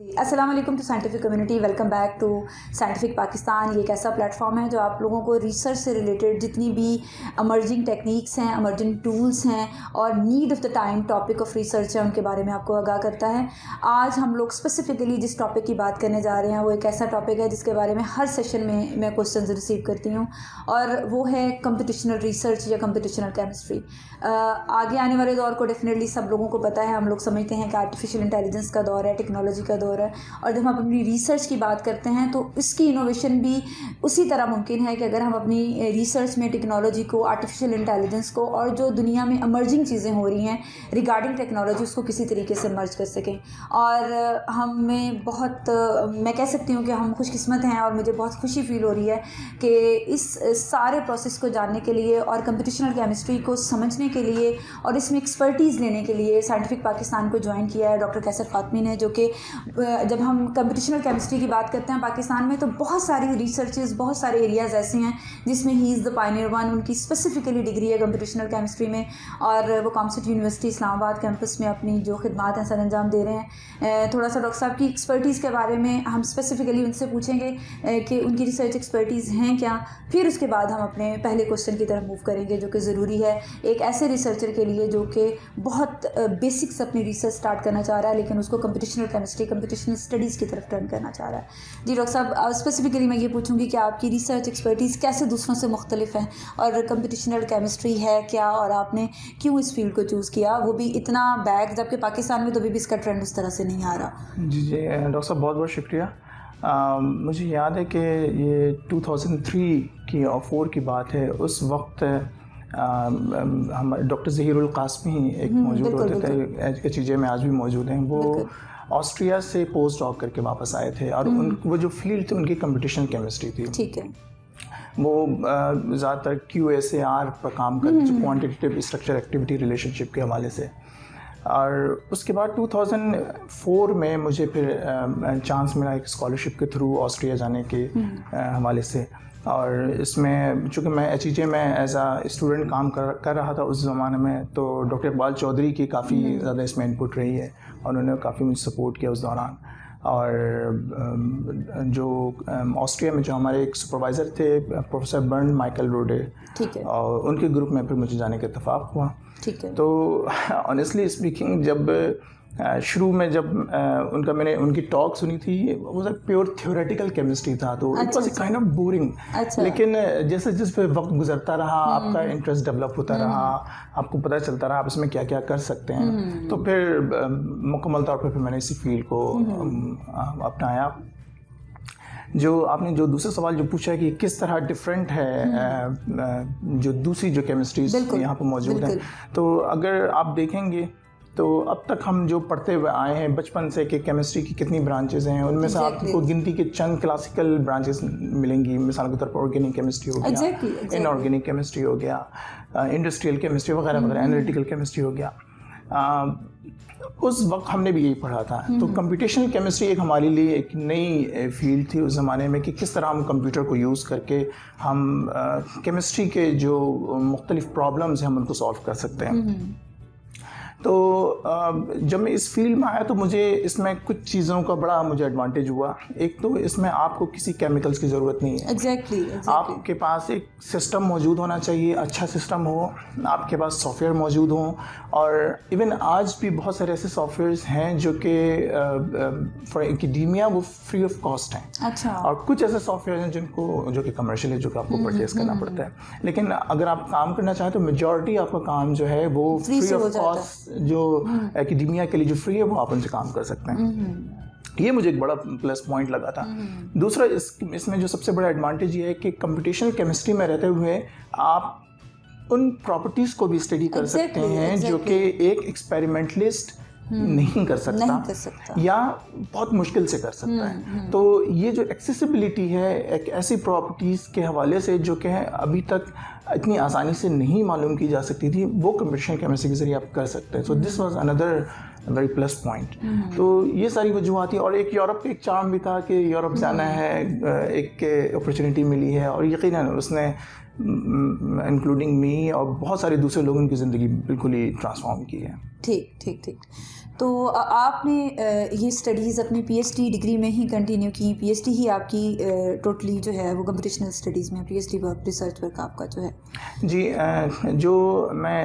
Aslam to scientific community, welcome back to scientific Pakistan. ये एक ऐसा प्लेटफॉर्म है जो आप लोगों को रिसर्च से रिलेटेड जितनी भी अमर्जिंग टेक्निक्स हैं अमर्जिंग टूल्स हैं और need of the time topic of research है, उनके बारे में आपको आगाह करता है। आज हम लोग स्पेसिफिकली जिस टॉपिक की बात करने जा रहे हैं, वो एक ऐसा टॉपिक है जिसके बारे में हर सेशन में मैं क्वेश्चन रिसीव करती हूँ और वो है कम्पटिशनल रिसर्च या कम्पटिशनल केमिस्ट्री आगे आने वाले दौर को डेफिनेटली सब लोगों को पता है, हम लोग समझते हैं कि आर्टिफिशियल इंटेलिजेंस का दौर है टेक्नोलॉजी का दौर है और जब हम अपनी रिसर्च की बात करते हैं तो इसकी इनोवेशन भी उसी तरह मुमकिन है कि अगर हम अपनी रिसर्च में टेक्नोलॉजी को आर्टिफिशियल इंटेलिजेंस को, और जो दुनिया में अमर्जिंग चीज़ें हो रही हैं रिगार्डिंग टेक्नोलॉजी उसको किसी तरीके से मर्ज कर सकें। और हमें बहुत मैं कह सकती हूँ कि हम खुशकिस्मत हैं और मुझे बहुत खुशी फील हो रही है कि इस सारे प्रोसेस को जानने के लिए और कंपटिशनल केमिस्ट्री को समझने के लिए और इसमें एक्सपर्टीज़ लेने के लिए साइंटिफिक पाकिस्तान को ज्वाइन किया है। डॉक्टर कैसर फातमी ने, जो कि जब हम कंपटिशनल केमिस्ट्री की बात करते हैं पाकिस्तान में तो बहुत सारी रिसर्चेज बहुत सारे एरियाज़ ऐसे हैं जिसमें he is the pioneer one उनकी स्पेसिफिकली डिग्री है कंपटिशनल केमिस्ट्री में और वो कॉमसिट यूनिवर्सिटी इस्लामाबाद कैंपस में अपनी जो खदमात हैं सर अंजाम दे रहे हैं। थोड़ा सा डॉक्टर साहब की एक्सपर्टीज़ के बारे में हम स्पेसिफिकली उनसे पूछेंगे कि उनकी रिसर्च एक्सपर्टीज़ हैं क्या? फिर उसके बाद हम अपने पहले क्वेश्चन की तरफ़ मूव करेंगे, जो कि ज़रूरी है एक ऐसे रिसर्चर के लिए, जो कि बहुत बेसिक्स अपनी रिसर्च स्टार्ट करना चाह रहा है, लेकिन उसको कंपटिशनल केमिस्ट्री कंपटिशनल स्टडीज़ की तरफ़ टर्न करना चाह रहा है। जी डॉक्टर साहब स्पेसिफिकली मैं ये पूछूँगी कि आपकी रिसर्च एक्सपर्टीज़ कैसे दूसरों से मुख्तलिफ़ है? और कंपटिशनल केमिस्ट्री है क्या? और आपने क्यों इस फ़ील्ड को चूज़ किया? वो भी इतना बैग जबकि पाकिस्तान में तो अभी भी इसका ट्रेंड उस तरह से नहीं आ रहा। जी जी डॉक्टर साहब बहुत बहुत शुक्रिया। मुझे याद है कि ये 2003 की और फोर की बात है। उस वक्त हम डॉक्टर जहीरुल कासमी एक हम्म, मौजूद होते थे एच में आज भी मौजूद हैं। वो ऑस्ट्रिया से पोस्ट डॉक करके वापस आए थे और उन हम्म। वो जो फ़ील्ड थी उनकी कंपटीशन केमिस्ट्री थी ठीक है वो ज़्यादातर क्यू एस ए आर पर काम करते जो क्वान्टिटेटिव स्ट्रक्चर एक्टिविटी रिलेशनशिप के हवाले से और उसके बाद 2004 में मुझे फिर चांस मिला एक स्कॉलरशिप के थ्रू ऑस्ट्रिया जाने के हम्म। हवाले से और इसमें चूँकि मैं एच ई में एज आ स्टूडेंट काम कर कर रहा था उस ज़माने में तो डॉक्टर इकबाल चौधरी की काफ़ी हम्म। ज़्यादा इसमें इनपुट रही है उन्होंने काफ़ी मुझे सपोर्ट किया उस दौरान। और जो ऑस्ट्रिया में जो हमारे एक सुपरवाइज़र थे प्रोफेसर बर्न माइकल रोडे ठीक है। और उनके ग्रुप में फिर मुझे जाने का इतफाक़ हुआ। ठीक है। तो ऑनेस्टली स्पीकिंग जब शुरू में जब उनका मैंने उनकी टॉक सुनी थी वो सर प्योर थियोरेटिकल केमिस्ट्री था तो it was kind of boring लेकिन जैसे जिस पे वक्त गुजरता रहा हम्म। आपका इंटरेस्ट डेवलप होता रहा हम्म। आपको पता चलता रहा आप इसमें क्या क्या कर सकते हैं। हम्म। तो फिर मुकम्मल तौर पर फिर मैंने इसी फ़ील्ड को अपनाया। जो आपने जो दूसरा सवाल जो पूछा है कि किस तरह डिफरेंट है जो दूसरी जो केमिस्ट्रीज यहाँ पर मौजूद है। तो अगर आप देखेंगे तो अब तक हम जो पढ़ते हुए आए हैं बचपन से कि केमिस्ट्री की कितनी ब्रांचेज हैं उनमें से आपको गिनती के चंद क्लासिकल ब्रांचेस मिलेंगी। मिसाल के तौर पर ऑर्गेनिक केमिस्ट्री हो गया इनऑर्गेनिक केमिस्ट्री हो गया इंडस्ट्रियल केमिस्ट्री वगैरह वगैरह एनालिटिकल. केमिस्ट्री हो गया। उस वक्त हमने भी यही पढ़ा था तो कंप्यूटेशनल mm-hmm. केमिस्ट्री एक हमारे लिए एक नई फ़ील्ड थी उस ज़माने में कि किस तरह हम कंप्यूटर को यूज़ करके हम केमिस्ट्री के जो मुख्तलिफ़ प्रॉब्लम्स हैं हम उनको सॉल्व कर सकते हैं mm-hmm. तो जब मैं इस फ़ील्ड में आया तो मुझे इसमें कुछ चीज़ों का बड़ा मुझे एडवांटेज हुआ। एक तो इसमें आपको किसी केमिकल्स की ज़रूरत नहीं है। Exactly exactly, exactly. आपके पास एक सिस्टम मौजूद होना चाहिए अच्छा सिस्टम हो आपके पास सॉफ्टवेयर मौजूद हो और इवन आज भी बहुत सारे ऐसे सॉफ्टवेयर हैं जो कि फॉर एकेडीमिया वो फ्री ऑफ़ कॉस्ट हैं। अच्छा। और कुछ ऐसे सॉफ्टवेयर हैं जिनको जो कि कमर्शियल है जो कि आपको परचेज हम्म, करना हम्म, पड़ता है। हम्म। लेकिन अगर आप काम करना चाहें तो मेजोरिटी आपका काम जो है वो फ्री ऑफ़ कॉस्ट जो एकेडमिया के लिए जो फ्री है वो आप उनसे काम कर सकते हैं। ये मुझे एक बड़ा प्लस पॉइंट लगा था। दूसरा इस इसमें जो सबसे बड़ा एडवांटेज ये है कि कंप्यूटेशनल केमिस्ट्री में रहते हुए आप उन प्रॉपर्टीज़ को भी स्टडी कर exactly, सकते हैं exactly. जो कि एक एक्सपेरिमेंटलिस्ट नहीं कर सकता नहीं कर सकता। या बहुत मुश्किल से कर सकता है। तो ये जो एक्सेसिबिलिटी है एक ऐसी प्रॉपर्टीज़ के हवाले से जो कि अभी तक इतनी आसानी से नहीं मालूम की जा सकती थी वो कंप्यूटेशन केमिस्ट्री के ज़रिए आप कर सकते हैं। So this was another very plus point तो ये सारी वजूहत थी और एक यूरोप का एक चार्म भी था कि यूरोप जाना है एक अपॉर्चुनिटी मिली है और यकीन उसने इंक्लूडिंग मी और बहुत सारे दूसरे लोग की ज़िंदगी बिल्कुल ही ट्रांसफॉर्म की है। ठीक ठीक ठीक। तो आपने ये स्टडीज़ अपनी पीएचडी डिग्री में ही कंटिन्यू की पीएचडी ही आपकी टोटली जो है वो कंपटिशनल स्टडीज़ में पीएचडी वर्क रिसर्च वर्क आपका जो है। जी जो मैं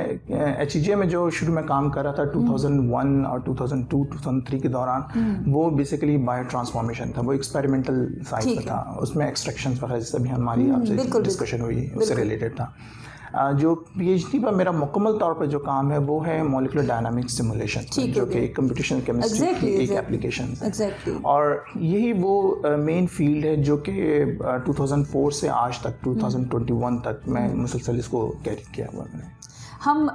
एच e में जो शुरू में काम कर रहा था 2001 और 2002 2003 के दौरान हम्म। वो बेसिकली बायो ट्रांसफॉर्मेशन था वो एक्सपेरिमेंटल साइड था उसमें एक्सट्रैक्शन वगैरह जैसे भी हमारी हम्म, आपसे डिस्कशन हुई उससे रिलेटेड था। जो पीएचडी पर मेरा मुकम्मल तौर पर जो काम है वो है मोलिकुलर डायनामिक सिमुलेशन जो कि कंप्यूटेशन केमिस्ट्री exactly, की एक एप्लीकेशन exactly. है। और यही वो मेन फ़ील्ड है जो कि 2004 से आज तक 2021 तक मैं हम्म। मुसलसल इसको कैरी किया हुआ मैंने। हम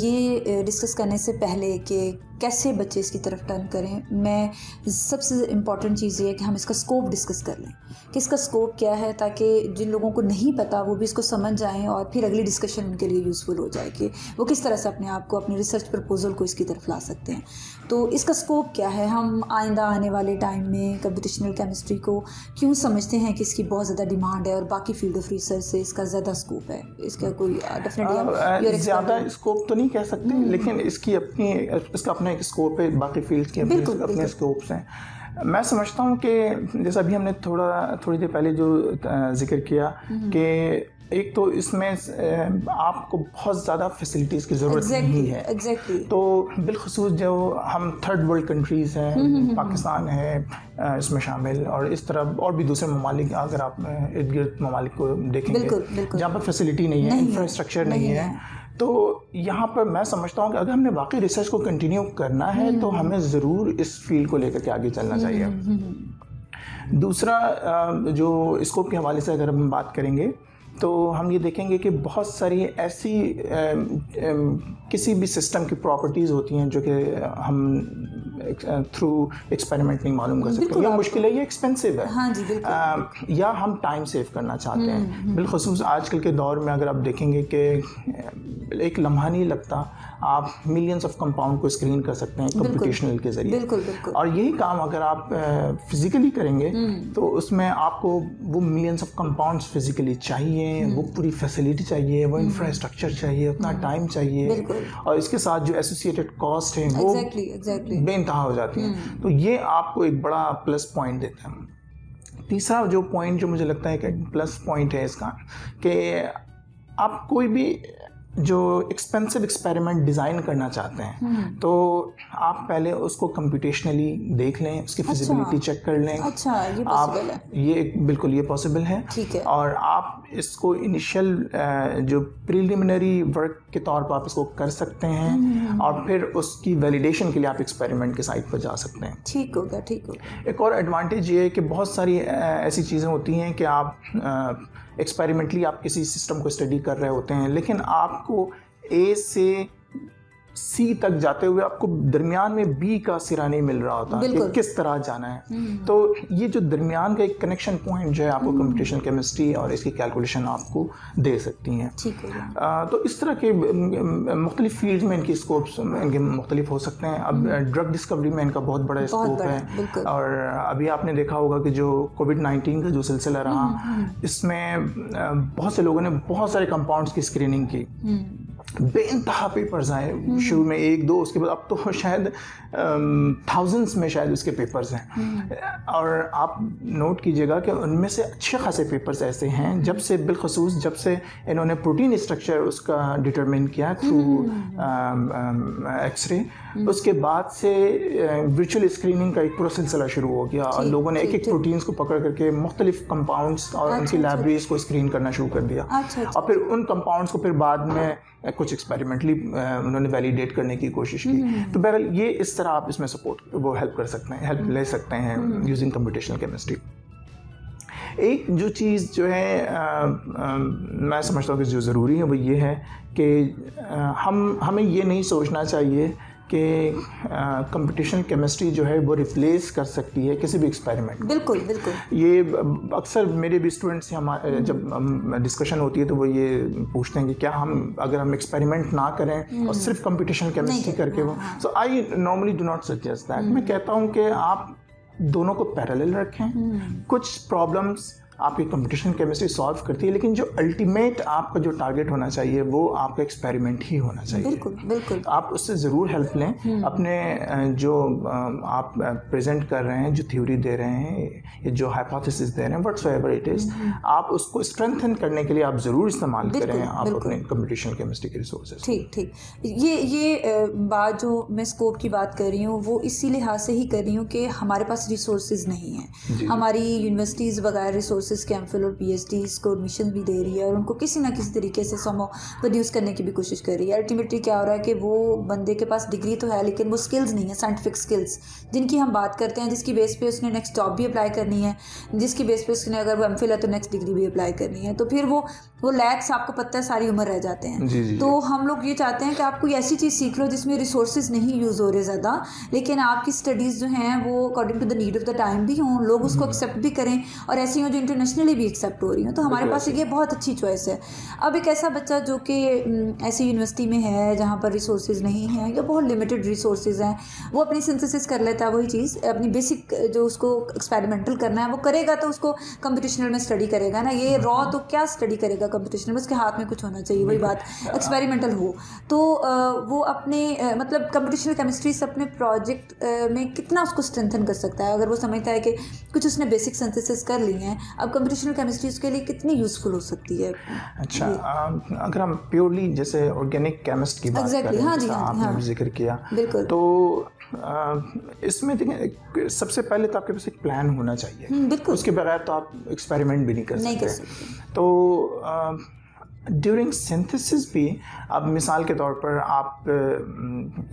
ये डिस्कस करने से पहले कि कैसे बच्चे इसकी तरफ़ टर्न करें? मैं सबसे इंपॉर्टेंट चीज़ ये है कि हम इसका स्कोप डिस्कस कर लें। कि इसका स्कोप क्या है ताकि जिन लोगों को नहीं पता वो भी इसको समझ जाएँ और फिर अगली डिस्कशन उनके लिए यूज़फुल हो जाए कि वो किस तरह से अपने आप को अपने रिसर्च प्रपोजल को इसकी तरफ़ ला सकते हैं। तो इसका स्कोप क्या है? हम आइंदा आने वाले टाइम में कंप्यूटेशनल केमिस्ट्री को क्यों समझते हैं कि इसकी बहुत ज़्यादा डिमांड है और बाकी फ़ील्ड ऑफ़ रिसर्च से इसका ज़्यादा स्कोप है? इसका कोई डेफिनेटली ज़्यादा स्कोप तो नहीं कह सकते हम्म। लेकिन इसकी अपनी इसका अपना एक स्कोप है बाकी फ़ील्ड के अपने स्कोप्स हैं। मैं समझता हूँ कि जैसा अभी हमने थोड़ा थोड़ी देर पहले जो ज़िक्र किया हम्म। कि एक तो इसमें आपको बहुत ज़्यादा फैसिलिटीज़ की ज़रूरत exactly, नहीं है। exactly. तो बिलखसूस जो हम थर्ड वर्ल्ड कंट्रीज़ हैं हम्म, हम्म, पाकिस्तान है इसमें शामिल और इस तरह और भी दूसरे ममालिक अगर आप इर्द गिर्द ममालिक को देखेंगे जहाँ पर फैसिलिटी नहीं है इंफ्रास्ट्रक्चर नहीं, नहीं है। तो यहाँ पर मैं समझता हूँ कि अगर हमने वाकई रिसर्च को कंटिन्यू करना है तो हम्म। हमें ज़रूर इस फ़ील्ड को लेकर के आगे चलना चाहिए हम्म, हम्म, दूसरा जो स्कोप के हवाले से अगर हम बात करेंगे तो हम ये देखेंगे कि बहुत सारी ऐसी किसी भी सिस्टम की प्रॉपर्टीज़ होती हैं जो कि हम थ्रू एक्सपेरिमेंट नहीं मालूम कर सकते। या मुश्किल है ये एक्सपेंसिव है। हाँ जी आ, या हम टाइम सेव करना चाहते हैं। बिलखसूस आजकल के दौर में अगर आप देखेंगे कि एक लम्हा नहीं लगता। आप मिलियंस ऑफ़ कंपाउंड को स्क्रीन कर सकते हैं कंप्यूटेशनल के ज़रिए। बिल्कुल बिल्कुल। और यही काम अगर आप फिजिकली करेंगे हम्म। तो उसमें आपको वो मिलियंस ऑफ़ कंपाउंड्स फिजिकली चाहिए हम्म। वो पूरी फैसिलिटी चाहिए वो इंफ्रास्ट्रक्चर हम्म। चाहिए उतना टाइम चाहिए। और इसके साथ जो एसोसिएटेड कॉस्ट है वो बेनतहा हो जाती है। तो ये आपको एक बड़ा प्लस पॉइंट देता है। तीसरा जो पॉइंट जो मुझे लगता है कि प्लस पॉइंट है इसका कि आप कोई भी जो एक्सपेंसिव एक्सपेरिमेंट डिज़ाइन करना चाहते हैं हम्म। तो आप पहले उसको कंप्यूटेशनली देख लें उसकी फिजिबिलिटी अच्छा, चेक कर लें। अच्छा ये आप है। ये बिल्कुल ये पॉसिबल है। ठीक है। और आप इसको इनिशियल जो प्रिलिमिनरी वर्क के तौर पर आप इसको कर सकते हैं। हम्म, हम्म, और फिर उसकी वैलिडेशन के लिए आप एक्सपेरिमेंट के साइट पर जा सकते हैं। ठीक होगा ठीक होगा एक और एडवांटेज ये है कि बहुत सारी ऐसी चीज़ें होती हैं कि आप एक्सपेरिमेंटली आप किसी सिस्टम को स्टडी कर रहे होते हैं लेकिन आपको ए से सी तक जाते हुए आपको दरमियान में बी का सिरा नहीं मिल रहा होता कि किस तरह जाना है। हम्म। तो ये जो दरमियान का एक कनेक्शन पॉइंट जो है आपको कंप्यूटेशन हम्म। केमिस्ट्री और इसकी कैलकुलेशन आपको दे सकती हैं। तो इस तरह के मुख्तलिफ़ फ़ील्ड में इनकी स्कोप्स इनके मुख्तलिफ़ हो सकते हैं। अब ड्रग हम्म। डिस्कवरी में इनका बहुत बड़ा स्कोप है। और अभी आपने देखा होगा कि जो कोविड नाइन्टीन का जो सिलसिला रहा इसमें बहुत से लोगों ने बहुत सारे कंपाउंड्स की स्क्रीनिंग की। बेनतहा पेपर्स आए हम्म। शुरू में एक दो उसके बाद अब तो शायद थाउजेंड्स में शायद उसके पेपर्स हैं हम्म। और आप नोट कीजिएगा कि उनमें से अच्छे खासे पेपर्स ऐसे हैं जब से बिलखसूस जब से इन्होंने प्रोटीन स्ट्रक्चर उसका डिटरमिन किया थ्रू एक्सरे हम्म। उसके बाद से वर्चुअल स्क्रीनिंग का एक पूरा सिलसिला शुरू हो गया और लोगों ने एक एक प्रोटीन्स को पकड़ करके मुख्तलिफ़ कंपाउंड्स और अच्छा, उनकी लाइब्रेरीज अच्छा। को स्क्रीन करना शुरू कर दिया अच्छा, और फिर उन कंपाउंड्स को फिर बाद में कुछ एक्सपेरिमेंटली उन्होंने वैलिडेट करने की कोशिश की। हम्म। तो बहरहाल ये इस तरह आप इसमें सपोर्ट वो हेल्प कर सकते हैं हेल्प ले सकते हैं यूजिंग कंप्यूटेशनल केमिस्ट्री एक जो चीज़ जो है आ, आ, मैं समझता हूँ कि जो ज़रूरी है वो ये है कि हम हमें ये नहीं सोचना चाहिए कि कंपटीशन केमिस्ट्री जो है वो रिप्लेस कर सकती है किसी भी एक्सपेरिमेंट बिल्कुल बिल्कुल। ये अक्सर मेरे भी स्टूडेंट्स से हमारे जब डिस्कशन होती है तो वो ये पूछते हैं कि क्या हम अगर हम एक्सपेरिमेंट ना करें और हम्म। सिर्फ़ कंपटीशन केमिस्ट्री करके वो so I normally do not suggest that मैं कहता हूँ कि आप दोनों को पैरेलल रखें। हम्म। कुछ प्रॉब्लम्स आपकी कंपटीशन केमिस्ट्री सॉल्व करती है लेकिन जो अल्टीमेट आपका जो टारगेट होना चाहिए वो आपका एक्सपेरिमेंट ही होना चाहिए। बिल्कुल बिल्कुल। आप उससे ज़रूर हेल्प लें। हम्म। अपने जो आप प्रेजेंट कर रहे हैं जो थ्योरी दे रहे हैं जो हाइपोथेसिस दे रहे हैं वट्स एवर इट इज़ आप उसको स्ट्रेंथन करने के लिए आप ज़रूर इस्तेमाल करें आप अपने कंपटीशन केमिस्ट्री के रिसोर्सेज ठीक ठीक। ये ये बात जो मैं स्कोप की बात कर रही हूँ वो इसी लिहाज से ही कर रही हूँ कि हमारे पास रिसोर्सेज नहीं है। हमारी यूनिवर्सिटीज़ वगैरह रिसोर्स कोर्सेज के एम और पी को एडमिशन भी दे रही है और उनको किसी ना किसी तरीके से समो प्रोड्यूस करने की भी कोशिश कर रही है। अल्टीमेटली क्या हो रहा है कि वो बंदे के पास डिग्री तो है, लेकिन वो स्किल्स नहीं है साइंटिफिक स्किल्स जिनकी हम बात करते हैं, जिसकी बेस पे उसने नेक्स्ट जॉब भी अप्लाई करनी है, जिसकी बेस पे उसने अगर वो एम है तो नेक्स्ट डिग्री भी अप्लाई करनी है। तो फिर वो वो लैक्स आपको पता है सारी उम्र रह जाते हैं। जी जी तो हम लोग ये चाहते हैं कि आप कोई ऐसी चीज़ सीख लो जिसमें रिसोर्सेज नहीं यूज़ हो रहे ज़्यादा लेकिन आपकी स्टडीज़ जो हैं वो according to the need of the time भी हों लोग उसको एक्सेप्ट हम्म। भी करें और ऐसी हों जो इंटरनेशनली भी एक्सेप्ट हो रही हूँ तो हमारे पास ये बहुत अच्छी चॉइस है। अब एक ऐसा बच्चा जो कि ऐसी यूनिवर्सिटी में है जहाँ पर रिसोर्सेज नहीं हैं या बहुत लिमिटेड रिसोर्सेज हैं वो अपनी सिंथेसिस कर लेता है वही चीज़ अपनी बेसिक जो उसको एक्सपेरिमेंटल करना है वो करेगा तो उसको कंपटिशनल में स्टडी करेगा ना? ये रॉ तो क्या स्टडी करेगा? कंपटिशन में उसके हाथ में कुछ होना चाहिए वही बात। एक्सपेरिमेंटल हो। तो वो अपने मतलब कंपटिशनल केमिस्ट्री से अपने प्रोजेक्ट में कितना उसको स्ट्रेंथन कर सकता है? अगर वो समझता है कि कुछ उसने बेसिक सिंथेसिस कर ली हैं अब कंपटिशनल केमिस्ट्री उसके लिए कितनी यूज़फुल हो सकती है? अच्छा अगर हम प्योरली जैसे ऑर्गेनिक केमिस्ट की बात exactly, करें हाँ जी हाँ, आपने हाँ, ज़िक्र किया बिल्कुल। तो इसमें देखें सबसे पहले तो आपके पास एक प्लान होना चाहिए। हम्म, बिल्कुल। उसके बगैर तो आप एक्सपेरिमेंट भी नहीं कर नहीं सकते, कर सकते। तो ड्यूरिंग सिंथेसिस भी अब मिसाल के तौर पर आप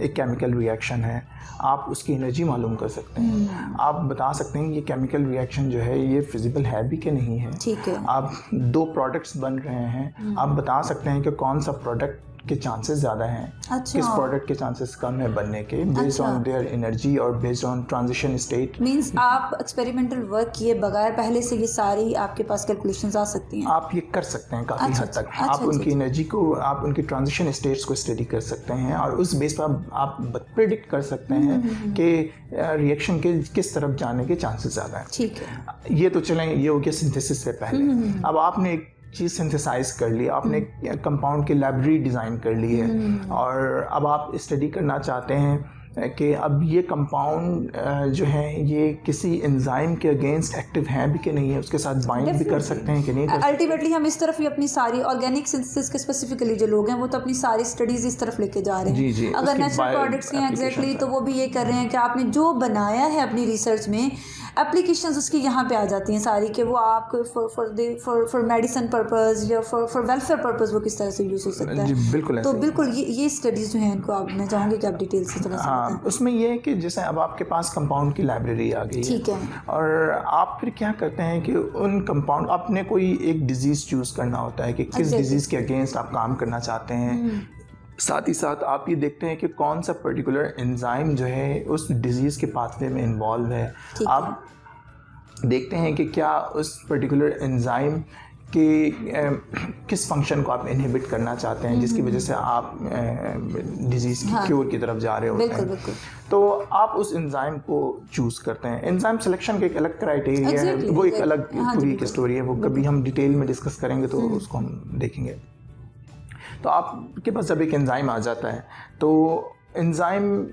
एक केमिकल रिएक्शन है आप उसकी एनर्जी मालूम कर सकते हैं हम्म। आप बता सकते हैं ये केमिकल रिएक्शन जो है ये फिजिबल है भी कि नहीं है ठीक है आप दो प्रोडक्ट्स बन रहे हैं हम्म। आप बता सकते हैं कि कौन सा प्रोडक्ट के चांसेस ज़्यादा हैं। अच्छा। किस प्रोडक्ट के चांसेस कम है बनने के? बेस्ड ऑन देयर एनर्जी और based on transition state means आप एक्सपेरिमेंटल वर्क किए बगैर पहले से ये सारी आपके पास कैलकुलेशंस आ सकती हैं। आप ये कर सकते हैं काफ़ी अच्छा, हद तक। अच्छा, आप अच्छा, उनकी एनर्जी अच्छा। को आप उनकी ट्रांजिशन स्टेट्स को स्टडी कर सकते हैं और उस बेस पर आप प्रिडिक्ट कर सकते हैं हम्म, हम्म, हम्म। कि रिएक्शन के किस तरफ़ जाने के चांसेस ज़्यादा हैं। ठीक है। ये तो चलें ये हो गया सिंथेसिस से पहले। अब आपने एक चीज़ सिंथेसाइज कर ली आपने कंपाउंड की लाइब्रेरी डिज़ाइन कर ली है। हम्म। और अब आप स्टडी करना चाहते हैं कि अब ये कंपाउंड जो है ये किसी एंजाइम के अगेंस्ट एक्टिव हैं भी कि नहीं है? उसके साथ बाइंड भी कर सकते हैं कि नहीं कर अल्टीमेटली हम इस तरफ़ ही अपनी सारी ऑर्गेनिक सिंथेसिस के स्पेसिफिकली जो लोग हैं वो तो अपनी सारी स्टडीज़ इस तरफ़ लेके जा रहे हैं। जी जी। अगर नेचुरल प्रोडक्ट्स हैं एग्जैक्टली तो वो भी ये कर रहे हैं कि आपने जो बनाया है अपनी रिसर्च में एप्लीकेशन उसकी यहाँ पे आ जाती हैं सारी कि वो आप फॉर मेडिसन पर्पज़ या फॉर फॉर वेलफेयर पर्पज़ वो किस तरह से यूज़ हो सकता है। बिल्कुल तो बिल्कुल ये ये स्टडीज़ जो हैं इनको आप मैं चाहूँगी कि आप डिटेल से थोड़ा हाँ उसमें ये है कि जैसे अब आपके पास कंपाउंड की लाइब्रेरी आ गई ठीक है। और आप फिर क्या करते हैं कि उन कंपाउंड आपने कोई एक डिज़ीज़ चूज़ करना होता है कि किस डिज़ीज़ के अगेंस्ट आप काम करना चाहते हैं। हम्म। साथ ही साथ आप ये देखते हैं कि कौन सा पर्टिकुलर एंजाइम जो है उस डिज़ीज़ के पाथवे में इन्वॉल्व है। आप देखते हैं कि क्या उस पर्टिकुलर एंजाइम के किस फ़ंक्शन को आप इनहिबिट करना चाहते हैं जिसकी वजह से आप डिज़ीज़ की हाँ, क्योर की तरफ़ जा रहे होते हैं। तो आप उस एंजाइम को चूज़ करते हैं। एंजाइम सिलेक्शन का एक अलग क्राइटेरिया है। वो एक अलग हाँ, पूरी एक स्टोरी है। वो कभी हम डिटेल में डिस्कस करेंगे तो हम्म। उसको हम देखेंगे। तो आपके पास जब एक एंजाइम आ जाता है तो एंजाइम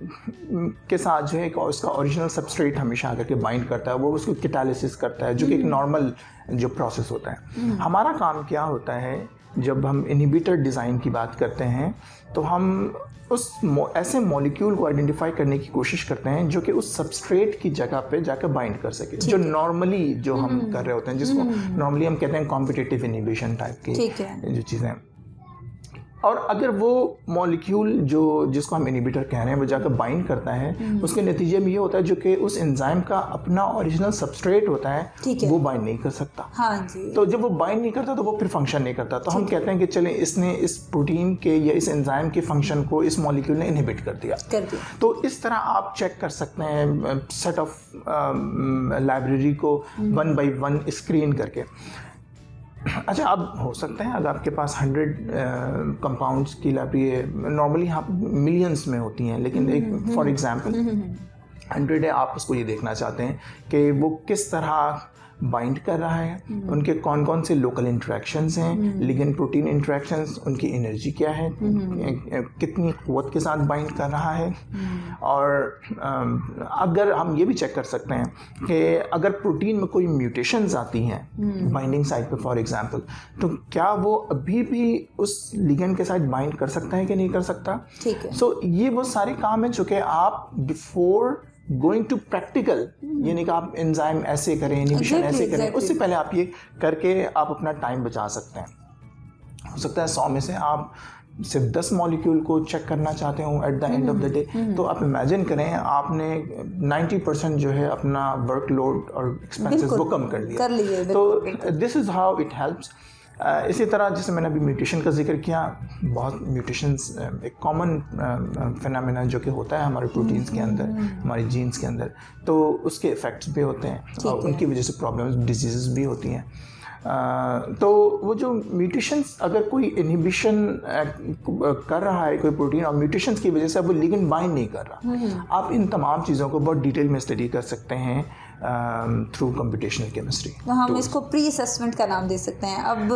के साथ जो है एक उसका ओरिजिनल सबस्ट्रेट हमेशा आकर के बाइंड करता है वो उसको किटालिसिस करता है जो कि एक नॉर्मल हम्म। जो प्रोसेस होता है हम्म। हमारा काम क्या होता है जब हम इनिबिटर डिज़ाइन की बात करते हैं तो हम उस ऐसे मॉलिक्यूल को आइडेंटिफाई करने की कोशिश करते हैं जो कि उस सबस्ट्रेट की जगह पे जाकर बाइंड कर सके जो नॉर्मली जो हम हम्म। कर रहे होते हैं जिसको नॉर्मली हम कहते हैं कॉम्पिटेटिव इनिबिशन टाइप की जो चीज़ें और अगर वो मॉलिक्यूल जो जिसको हम इनिबिटर कह रहे हैं वो जाकर बाइंड करता है हम्म। उसके नतीजे में ये होता है जो कि उस एंजाइम का अपना ओरिजिनल सबस्ट्रेट होता है, है। वो बाइंड नहीं कर सकता। हाँ जी। तो जब वो बाइंड नहीं करता तो वो फिर फ़ंक्शन नहीं करता। तो हम कहते हैं कि चले इसने इस प्रोटीन के या इस एंजाइम के फ़ंक्शन को इस मॉलिक्यूल ने इनहिबिट कर दिया। कर दिया। तो इस तरह आप चेक कर सकते हैं सेट ऑफ़ लाइब्रेरी को वन बाई वन स्क्रीन करके। अच्छा अब हो सकता है अगर आपके पास हंड्रेड कंपाउंड्स की लाइब्रेरी नॉर्मली आप मिलियंस में होती हैं लेकिन एक फॉर एग्जांपल हंड्रेड है आप उसको ये देखना चाहते हैं कि वो किस तरह बाइंड कर रहा है। उनके कौन कौन से लोकल इंट्रैक्शंस हैं? लिगेंड प्रोटीन इंट्रैक्शंस उनकी एनर्जी क्या है? कितनी कुत के साथ बाइंड कर रहा है? और अगर हम ये भी चेक कर सकते हैं कि अगर प्रोटीन में कोई म्यूटेशंस आती हैं बाइंडिंग साइट पे फॉर एग्जांपल तो क्या वो अभी भी उस लिगन के साथ बाइंड कर सकता है कि नहीं कर सकता? ठीक है। सो so, ये वो सारे काम हैं जो कि आप बिफोर गोइंग टू प्रैक्टिकल यानी कि आप एंजाइम ऐसे करें इनिबिशन exactly, ऐसे करें exactly. उससे पहले आप ये करके आप अपना टाइम बचा सकते हैं। हो सकता है सौ में से आप सिर्फ़ दस मॉलिक्यूल को चेक करना चाहते हो at the end of the day तो आप इमेजिन करें आपने 90 परसेंट जो है अपना वर्कलोड और एक्सपेंसेस वो कम कर लिया। कर लिए तो this is how it helps इसी तरह जैसे मैंने अभी म्यूटेशन का ज़िक्र किया बहुत म्यूटेशंस एक कॉमन फिनमिना जो कि होता है हमारे प्रोटीन्स के अंदर हमारे जीन्स के अंदर तो उसके इफ़ेक्ट्स भी होते हैं और उनकी वजह से प्रॉब्लम्स डिज़ीज़ भी होती हैं। तो वो जो म्यूटेशंस अगर कोई इनहिबिशन कर रहा है कोई प्रोटीन और म्यूटेशंस की वजह से अब वो लिगेंड बाइंड नहीं कर रहा आप इन तमाम चीज़ों को बहुत डिटेल में स्टडी कर सकते हैं। थ्रू कंप्यूटेशनल केमिस्ट्री तो हम तो, इसको प्री असेसमेंट का नाम दे सकते हैं अब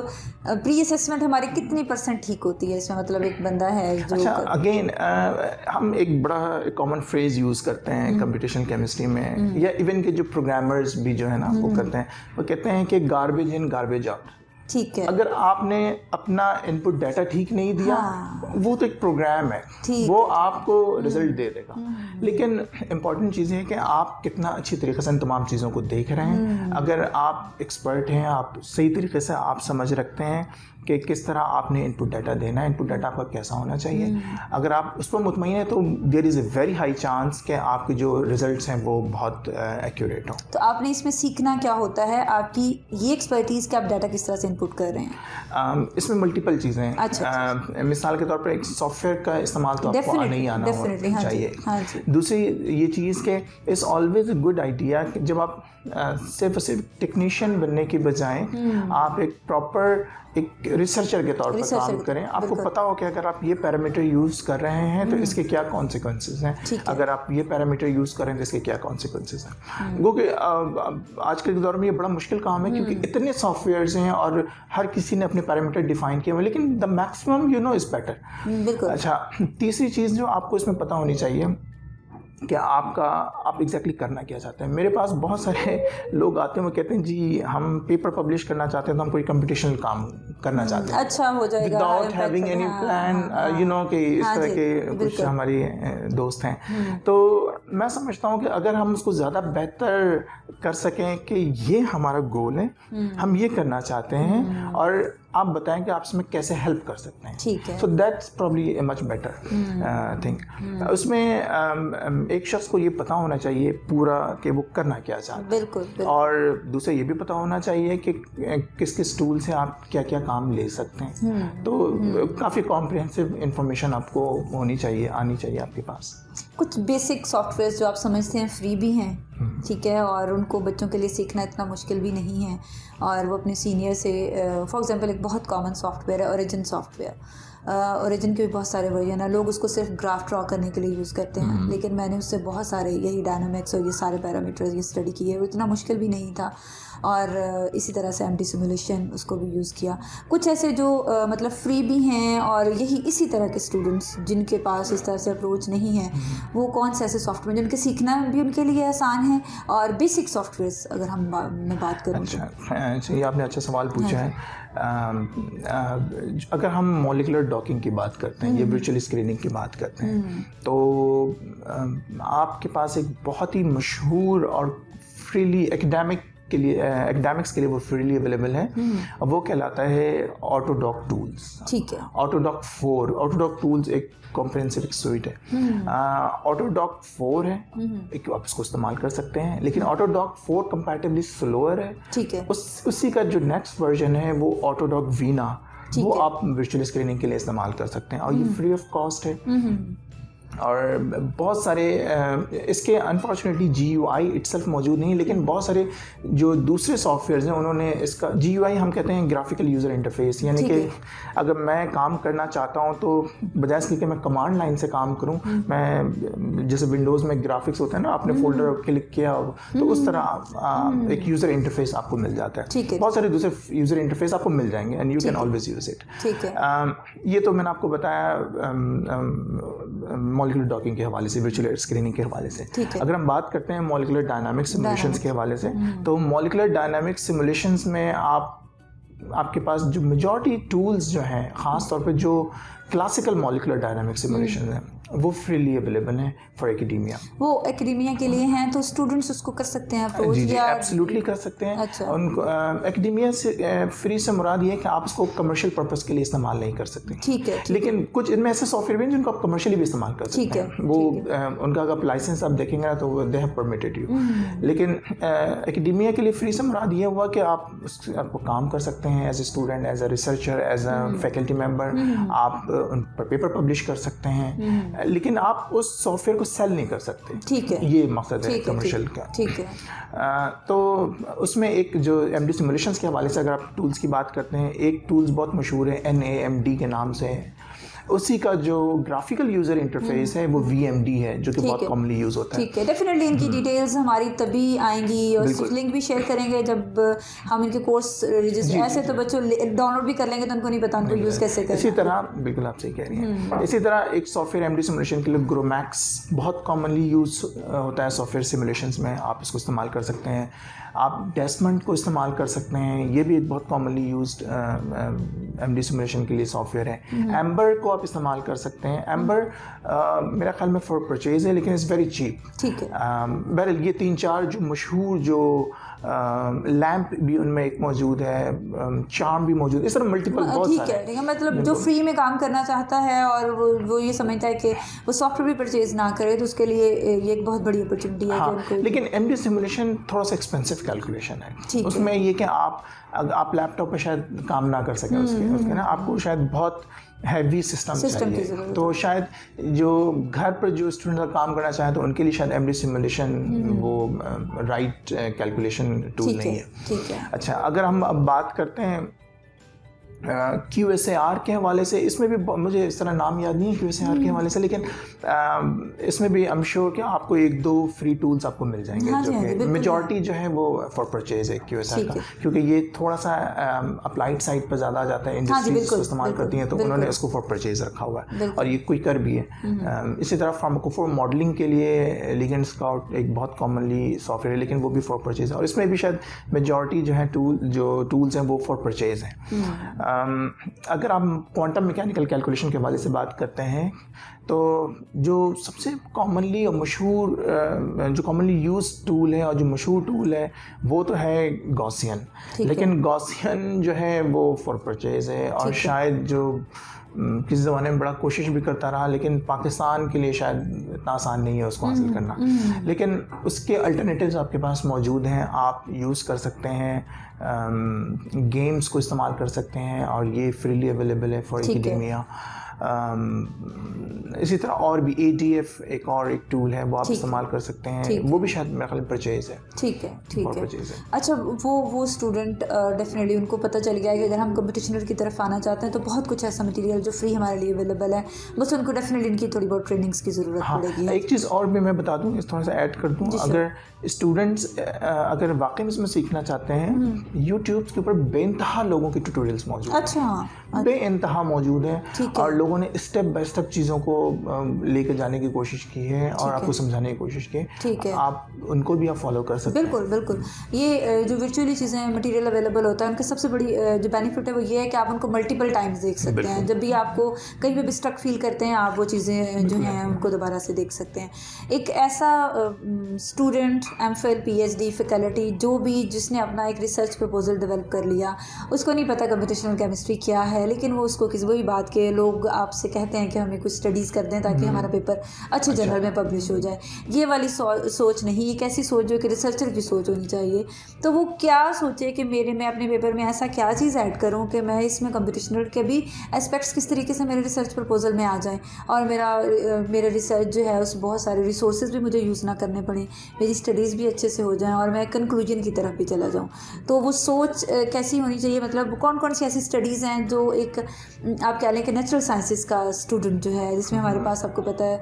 प्री असेसमेंट हमारी कितनी परसेंट ठीक होती है इसमें मतलब एक बंदा है जो अच्छा अगेन uh, हम एक बड़ा कॉमन फ्रेज यूज़ करते हैं कंप्यूटेशनल हम्म। केमिस्ट्री में हम्म। या इवन के जो प्रोग्रामर्स भी जो है ना वो हम्म। करते हैं वो कहते हैं कि गार्बेज इन गार्बेज आउट ठीक है अगर आपने अपना इनपुट डाटा ठीक नहीं दिया हाँ। वो तो एक प्रोग्राम है वो आपको रिज़ल्ट दे देगा हम्म। लेकिन इम्पोर्टेंट चीज़ है कि आप कितना अच्छी तरीके से इन तमाम चीज़ों को देख रहे हैं हम्म। अगर आप एक्सपर्ट हैं आप सही तरीके से आप समझ रखते हैं कि किस तरह आपने इनपुट डाटा देना है इनपुट डाटा आपका कैसा होना चाहिए। हम्म। अगर आप उस पर मुतमिन है तो there is a very high chance कि आपके जो रिजल्ट्स हैं वो बहुत एक्यूरेट हों। तो आपने इसमें सीखना क्या होता है? आपकी ये एक्सपर्टीज़ कि आप डाटा किस तरह से इनपुट कर रहे हैं? इसमें मल्टीपल चीज़ें हैं। अच्छा, अच्छा। मिसाल के तौर पर एक सॉफ्टवेयर का इस्तेमाल तो आपको नहीं आना हाँ चाहिए। हाँ दूसरी ये चीज़ के is always a good idea जब आप सिर्फ़ सिर्फ़ टेक्नीशियन बनने के बजाय हम्म। आप एक प्रॉपर एक रिसर्चर के तौर पर काम करें। आपको पता हो कि अगर आप ये पैरामीटर यूज़ कर रहे हैं तो हम्म। इसके क्या कॉन्सिक्वेंसेज हैं? अगर आप ये पैरामीटर यूज़ करें तो इसके क्या कॉन्सिक्वेंसेज हैं? वो कि आज के दौर में ये बड़ा मुश्किल काम है क्योंकि हम्म। इतने सॉफ्टवेयर हैं और हर किसी ने अपने पैरामीटर डिफाइन किए हुए लेकिन the maximum you know is better अच्छा तीसरी चीज़ जो आपको इसमें पता होनी चाहिए कि आपका आप एग्जैक्टली exactly करना क्या चाहते हैं। मेरे पास बहुत सारे लोग आते हैं वो कहते हैं जी हम पेपर पब्लिश करना चाहते हैं तो हम कोई कंपटीशन काम करना हम्म, चाहते हैं। अच्छा हो जाएगा without having any plan you know कि इस हाँ तरह के कुछ हमारी दोस्त हैं। हम्म। तो मैं समझता हूँ कि अगर हम उसको ज़्यादा बेहतर कर सकें कि ये हमारा गोल है हम्म। हम ये करना चाहते हैं और आप बताएँ कि आप इसमें कैसे हेल्प कर सकते हैं। ठीक है। So that's probably a much better thing उसमें um, एक शख्स को ये पता होना चाहिए पूरा कि वो करना क्या चाहते हैं। बिल्कुल, बिल्कुल। और दूसरा ये भी पता होना चाहिए कि किस किस टूल से आप क्या क्या काम ले सकते हैं। हम्म, तो। काफ़ी कॉम्प्रिहेंसिव इंफॉर्मेशन आपको होनी चाहिए आनी चाहिए आपके पास। कुछ बेसिक सॉफ्टवेयर जो आप समझते हैं फ्री भी हैं हम्म। ठीक है? और उनको बच्चों के लिए सीखना इतना मुश्किल भी नहीं है। और वो अपने सीनियर से फॉर एग्जांपल एक बहुत कॉमन सॉफ्टवेयर है ओरिजिन सॉफ्टवेयर ओरिजिन के भी बहुत सारे वर्जन है। लोग उसको सिर्फ़ ग्राफ ड्रॉ करने के लिए यूज़ करते हैं। हम्म। लेकिन मैंने उससे बहुत सारे यही डायनामिक्स और ये सारे पैरामीटर्स ये स्टडी किए वो इतना मुश्किल भी नहीं था। और इसी तरह से एमटी सिमुलेशन उसको भी यूज़ किया। कुछ ऐसे जो आ, मतलब फ्री भी हैं और यही इसी तरह के स्टूडेंट्स जिनके पास इस तरह से अप्रोच नहीं है वो कौन से ऐसे सॉफ्टवेयर जिनके सीखना भी उनके लिए आसान है और बेसिक सॉफ्टवेयर अगर हम बा, मैं बात करूँ अच्छा, अच्छा ये आपने अच्छा सवाल पूछा हाँ है। अगर हम मोलिकुलर डॉकिंग की बात करते हैं या वर्चुअल स्क्रीनिंग की बात करते हैं हम्म। तो आपके पास एक बहुत ही मशहूर और फ्रीली एकेडमिक के लिए एकेडमिक्स के लिए वो फ्रीली अवेलेबल है। हम्म। वो कहलाता है ऑटोडॉक टूल्स ठीक है। ऑटोडॉक फोर ऑटोडॉक टूल्स एक कॉम्प्रेंसिव एक स्वीट है। ऑटोडॉक फोर है। हम्म। एक आप इसको इस्तेमाल कर सकते हैं। लेकिन ऑटोडॉक फोर कंपैरेटिवली स्लोअर है। ठीक है। उस उसी का जो नेक्स्ट वर्जन है वो ऑटोडॉक वीना वो आप वर्चुअल स्क्रीनिंग के लिए इस्तेमाल कर सकते हैं। और ये फ्री ऑफ़ कॉस्ट है। और बहुत सारे इसके unfortunately G U I itself मौजूद नहीं लेकिन बहुत सारे जो दूसरे सॉफ्टवेयर हैं उन्होंने इसका जी यू आई हम कहते हैं ग्राफिकल यूज़र इंटरफेस यानी कि अगर मैं काम करना चाहता हूँ तो बजाय इसके कि मैं कमांड लाइन से काम करूँ हम्म। मैं जैसे विंडोज़ में ग्राफिक्स होता है ना आपने फोल्डर हम्म। क्लिक किया तो उस हम्म। तरह एक यूज़र इंटरफेस आपको मिल जाता है। बहुत सारे दूसरे यूज़र इंटरफेस आपको मिल जाएँगे and you can always use it ये तो मैंने आपको बताया मॉलिकुलर डॉकिंग के हवाले से वर्चुअल स्क्रीनिंग के हवाले से अगर हम बात करते हैं मॉलिकुलर डायनामिक सिमुलेशन के हवाले से। तो मॉलिकुलर डायनामिक सिमुलेशन में आप आपके पास जो मेजॉरिटी टूल्स जो हैं ख़ास तौर पे जो क्लासिकल मॉलिकुलर डायनामिक सिमुलेशन है वो फ्रीली अवेलेबल हैं फॉर एकेडमिया वो एकेडमिया के लिए हैं तो स्टूडेंट्स उसको कर सकते हैं अप्रोच जी जी एब्सोल्युटली कर सकते हैं। अच्छा। उनको एकेडमिया से फ्री से मुराद ये है कि आप उसको कमर्शियल पर्पस के लिए इस्तेमाल नहीं कर सकते। ठीक है लेकिन कुछ इनमें ऐसे सॉफ्टवेयर भी हैं जिनको आप कमर्शियली भी इस्तेमाल कर सकते हैं वो उनका अगर लाइसेंस आप देखेंगे तो दे हैव परमिटेड यू लेकिन एकेडमिया के लिए फ्री से मुराद ये हुआ कि आप आपको काम कर सकते हैं as a student as a researcher as a faculty member आप उन पर पेपर पब्लिश कर सकते हैं। हम्म। लेकिन आप उस सॉफ्टवेयर को सेल नहीं कर सकते। ठीक है। ये मकसद है कमर्शियल का। ठीक है। तो उसमें एक जो एम डी सिमुलेशन के हवाले से अगर आप टूल्स की बात करते हैं एक टूल्स बहुत मशहूर है एन ए एम डी के नाम से। उसी का जो ग्राफिकल यूज़र इंटरफेस है वो VMD है जो कि बहुत कॉमनली यूज़ होता है। ठीक है। डेफिनेटली इनकी डिटेल्स हम्म। हमारी तभी आएँगी और लिंक भी शेयर करेंगे जब हम इनके कोर्स रजिस्टर ऐसे तो बच्चों डाउनलोड भी कर लेंगे तो उनको नहीं पता उनको यूज़ कैसे करें इसी तरह बिल्कुल आप सही कह रही हैं। हम्म। इसी तरह एक सॉफ्टवेयर एमडी सिमुलेशन के लिए ग्रोमैक्स बहुत कॉमनली यूज़ होता है सॉफ्टवेयर सिमुलेशन में। आप इसको इस्तेमाल कर सकते हैं। आप डेस्टमेंट को इस्तेमाल कर सकते हैं। ये भी एक बहुत commonly use M D simulation के लिए सॉफ्टवेयर है। Amber hmm. को आप इस्तेमाल कर सकते हैं। एम्बर मेरा ख्याल में फॉर परचेज है लेकिन इट्स वेरी चीप ठीक है। बहरल ये तीन चार जो मशहूर जो लैंप भी उनमें एक मौजूद है चार्म भी मौजूद है इस तरह मल्टीपल हाँ, बहुत ठीक है ठीक है मतलब जो फ्री में काम करना चाहता है और वो वो ये समझता है कि वो सॉफ्टवेयर भी परचेज ना करे तो उसके लिए ये एक बहुत बड़ी अपॉर्चुनिटी है हाँ, लेकिन एम डी सिमुलेशन थोड़ा सा एक्सपेंसिव कैलकुलेशन है। उसमें ये कि आप आप लैपटॉप पर शायद काम ना कर सकें उसके हम्म, उसके ना हम्म, आपको शायद बहुत हैवी सिस्टम चाहिए। तो शायद जो घर पर जो स्टूडेंट का काम करना चाहे तो उनके लिए शायद एमडी सिमुलेशन वो राइट कैलकुलेशन टूल नहीं है। ठीक है। अच्छा अगर हम अब बात करते हैं क्यू एस ए आर के हवाले से इसमें भी मुझे इस तरह नाम याद नहीं है क्यू एस ए आर के हम्म। हवाले से लेकिन इसमें भी आई एम श्योर कि आपको एक दो फ्री टूल्स आपको मिल जाएँगे हाँ जो हाँ कि मेजॉरिटी जो है वो फॉर परचेज है क्यू एस आर का क्योंकि ये थोड़ा सा अप्लाइड साइड पर ज़्यादा आ जाता है इंडस्ट्रीज़ हाँ इस्तेमाल करती हैं तो उन्होंने इसको फॉर परचेज रखा हुआ है और ये क्विकर भी है हम्म। इसी तरह फार्माकोफोर मॉडलिंग के लिए लिगेंड स्काउट एक बहुत कॉमनली सॉफ्टवेयर है लेकिन वो भी फॉर परचेज है और इसमें भी शायद मेजॉरिटी जो है टूल जो टूल्स हैं वो फॉर परचेज हैं हम्म। अगर आप क्वांटम मैकेनिकल कैलकुलेशन के हवाले से बात करते हैं तो जो सबसे कॉमनली और मशहूर जो कॉमनली यूज़ टूल है और जो मशहूर टूल है वो तो है गॉसियन लेकिन गॉसियन जो है वो फॉर परचेज है और शायद जो किसी ज़माने में बड़ा कोशिश भी करता रहा लेकिन पाकिस्तान के लिए शायद इतना आसान नहीं है उसको हासिल हम्म, करना। हम्म। लेकिन उसके अल्टरनेटिव्स आपके पास मौजूद हैं आप यूज़ कर सकते हैं। गेम्स को इस्तेमाल कर सकते हैं और ये फ्रीली अवेलेबल है फॉर एकेडमिया इसी तरह और भी ए टी एफ़ एक और एक टूल है वो आप इस्तेमाल कर सकते हैं। वो भी शायद मेरे ख्याल परचेज है। ठीक है ठीक है। अच्छा वो वो स्टूडेंट डेफिनेटली उनको पता चल गया है कि अगर हम कंपटिशनर की तरफ़ आना चाहते हैं तो बहुत कुछ ऐसा मटेरियल जो फ्री हमारे लिए अवेलेबल है बस उनको डेफिनेटली इनकी थोड़ी बहुत ट्रेनिंग्स की ज़रूरत हाँ, पड़ेगी। एक चीज़ और भी मैं बता दूँ इस थोड़ा सा ऐड कर दूँ। अगर स्टूडेंट्स अगर वाकई में इसमें सीखना चाहते हैं यूट्यूब हम्म। के ऊपर बेनतहा लोगों के ट्यूटोरियल्स मौजूद अच्छा बे इंतहा मौजूद हैं। और लोगों ने स्टेप बाय स्टेप चीज़ों को लेकर जाने की कोशिश की है और आपको समझाने की कोशिश की ठीक है। आप उनको भी आप फॉलो कर सकते हैं। बिल्कुल बिल्कुल। ये जो वर्चुअली चीज़ें हैं मटेरियल अवेलेबल होता है उनका सबसे बड़ी जो बेनिफिट है वो ये है कि आप उनको मल्टीपल टाइम्स देख सकते हैं। जब भी आपको कहीं पर भी स्ट्रक फील करते हैं आप वो चीज़ें जो हैं उनको दोबारा से देख सकते हैं। एक ऐसा student M Phil P H D faculty जो भी जिसने अपना एक रिसर्च प्रपोजल डेवलप कर लिया उसको नहीं पता कंपटिशनल केमिस्ट्री क्या है लेकिन वो उसको किसी वही बात के लोग आपसे कहते हैं कि हमें कुछ स्टडीज़ कर दें ताकि हमारा पेपर अच्छे जर्नल अच्छा। में पब्लिश हो जाए। ये वाली सोच नहीं एक ऐसी सोच जो कि रिसर्चर की सोच होनी चाहिए? तो वो क्या सोचे कि मेरे मैं अपने पेपर में ऐसा क्या चीज़ ऐड करूँ कि मैं इसमें कंपटिशनल के भी एस्पेक्ट्स किस तरीके से मेरे रिसर्च प्रपोजल में आ जाएँ? और मेरा मेरा रिसर्च जो है उस बहुत सारे रिसोर्स भी मुझे यूज़ ना करने पड़े। मेरी स्टडीज़ भी अच्छे से हो जाएँ और मैं कंक्लूजन की तरफ़ भी चला जाऊँ। तो वो सोच कैसी होनी चाहिए? मतलब कौन कौन सी ऐसी स्टडीज़ हैं जो एक आप कह लें कि नेचुरल साइंसिस का स्टूडेंट जो है जिसमें हमारे पास आपको पता है आ,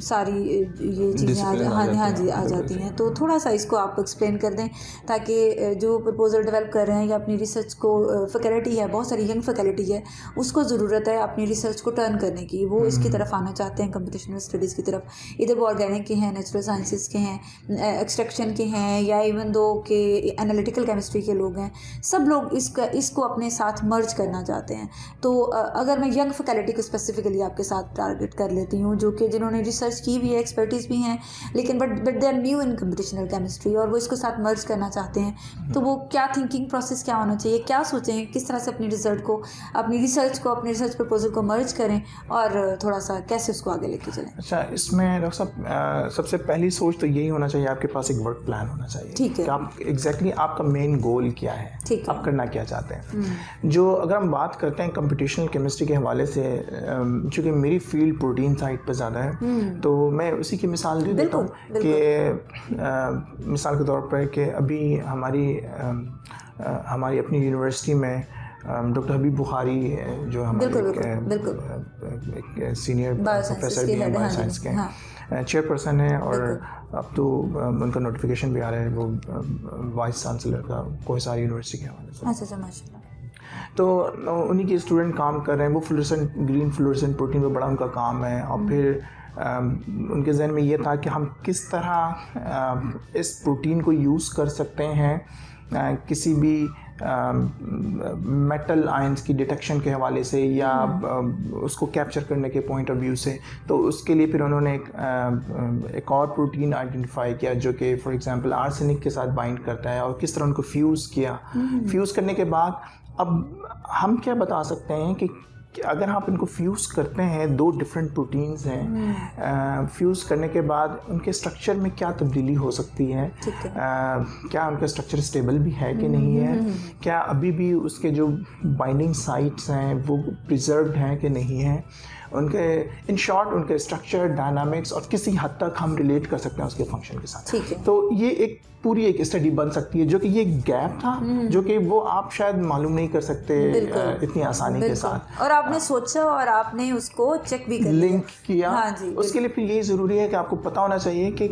सारी ये चीज़ें आ हाँ हाँ जी आ जाती हैं। तो थोड़ा सा इसको आप एक्सप्लेन कर दें ताकि जो प्रपोजल डेवलप कर रहे हैं या अपनी रिसर्च को फैकल्टी है बहुत सारी यंग फैकल्टी है उसको ज़रूरत है अपनी रिसर्च को टर्न करने की। वो इसकी हम्म। तरफ़ आना चाहते हैं कंपटिशनल स्टडीज़ की तरफ़। इधर वो ऑर्गेनिक के हैं नेचुरल साइंसिस के हैं एक्सट्रैक्शन के हैं या इवन दो के एनालिटिकल केमिस्ट्री के लोग हैं सब लोग इसका इसको अपने साथ मर्ज करना चाहते हैं। तो अगर मैं यंग फैकल्टी को स्पेसिफिकली आपके साथ टारगेट कर लेती हूँ जो कि जिन्होंने रिसर्च की भी है एक्सपर्टीज़ भी हैं लेकिन but but they are new in computational chemistry और वो इसको साथ मर्ज करना चाहते हैं। तो वो क्या थिंकिंग प्रोसेस क्या होना चाहिए क्या सोचें किस तरह से अपनी रिज़ल्ट को अपनी रिसर्च को अपनी रिसर्च प्रपोजल को मर्ज करें और थोड़ा सा कैसे उसको आगे लेके चलें। अच्छा इसमें डॉक्टर साहब सबसे पहली सोच तो यही होना चाहिए आपके पास एक वर्क प्लान होना चाहिए। ठीक है। आप एग्जैक्टली आपका मेन गोल क्या है ठीक है। आप करना क्या चाहते हैं। हम्म। जो अगर हम बात करते हैं कंप्यूटेशनल केमिस्ट्री के हवाले से चूँकि मेरी फ़ील्ड प्रोटीन साइड पर ज़्यादा है हम्म। तो मैं उसी की मिसाल दे देता हूँ कि मिसाल के तौर पर कि अभी हमारी हमारी अपनी यूनिवर्सिटी में डॉक्टर हबीब बुखारी जो हमारे एक सीनियर प्रोफेसर भी हैं बायो साइंस के चेयरपर्सन हाँ। हैं और अब तो उनका नोटिफिकेशन भी आ रहा है वो वाइस चांसलर का कोई सारी यूनिवर्सिटी के हवाले से। अच्छा, अच्छा, तो उन्हीं के स्टूडेंट काम कर रहे हैं वो फ्लोरेसेंट ग्रीन फ्लोरेसेंट प्रोटीन पर बड़ा उनका काम है और हम्म। फिर उनके जहन में ये था कि हम किस तरह इस प्रोटीन को यूज़ कर सकते हैं किसी भी मेटल आयंस की डिटेक्शन के हवाले से या हम्म। उसको कैप्चर करने के पॉइंट ऑफ़ व्यू से तो उसके लिए फिर उन्होंने एक एक और प्रोटीन आइडेंटिफाई किया जो कि फॉर एग्जांपल आर्सेनिक के साथ बाइंड करता है और किस तरह उनको फ्यूज़ किया फ्यूज़ हम्म। करने के बाद अब हम क्या बता सकते हैं कि अगर आप इनको फ्यूज़ करते हैं दो डिफरेंट प्रोटीन्स हैं फ्यूज़ हम्म। करने के बाद उनके स्ट्रक्चर में क्या तब्दीली हो सकती है, है। आ, क्या उनका स्ट्रक्चर स्टेबल भी है कि नहीं है हम्म, हम्म, क्या अभी भी उसके जो बाइंडिंग साइट्स हैं वो प्रिजर्व्ड हैं कि नहीं है उनके इन शॉर्ट उनके स्ट्रक्चर डायनामिक्स और किसी हद तक हम रिलेट कर सकते हैं उसके फ़ंक्शन के साथ। ठीक है। तो ये एक पूरी एक स्टडी बन सकती है जो कि ये गैप था हम्म। जो कि वो आप शायद मालूम नहीं कर सकते इतनी आसानी के साथ। और आपने सोचा और आपने उसको चेक भी कर लिंक किया। हाँ जी, उसके लिए फिर यही ज़रूरी है कि आपको पता होना चाहिए कि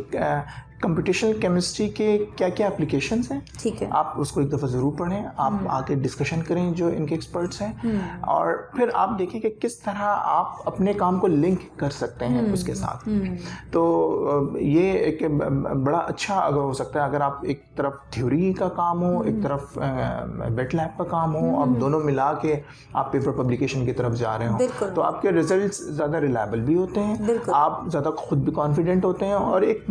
कंप्यूटेशनल केमिस्ट्री के क्या क्या एप्लीकेशन हैं? ठीक है। आप उसको एक दफ़ा ज़रूर पढ़ें। आप हम्म। आके डिस्कशन करें जो इनके एक्सपर्ट्स हैं। हम्म। और फिर आप देखें कि किस तरह आप अपने काम को लिंक कर सकते हैं उसके हम्म। साथ तो ये एक बड़ा अच्छा अगर हो सकता है अगर आप एक तरफ़ थ्योरी का काम हो एक तरफ़ बेट लैब का काम हो आप दोनों मिला के आप पेपर पब्लिकेशन की तरफ़ जा रहे हो तो आपके रिज़ल्ट ज़्यादा रिलायबल भी होते हैं। आप ज़्यादा खुद भी कॉन्फिडेंट होते हैं और एक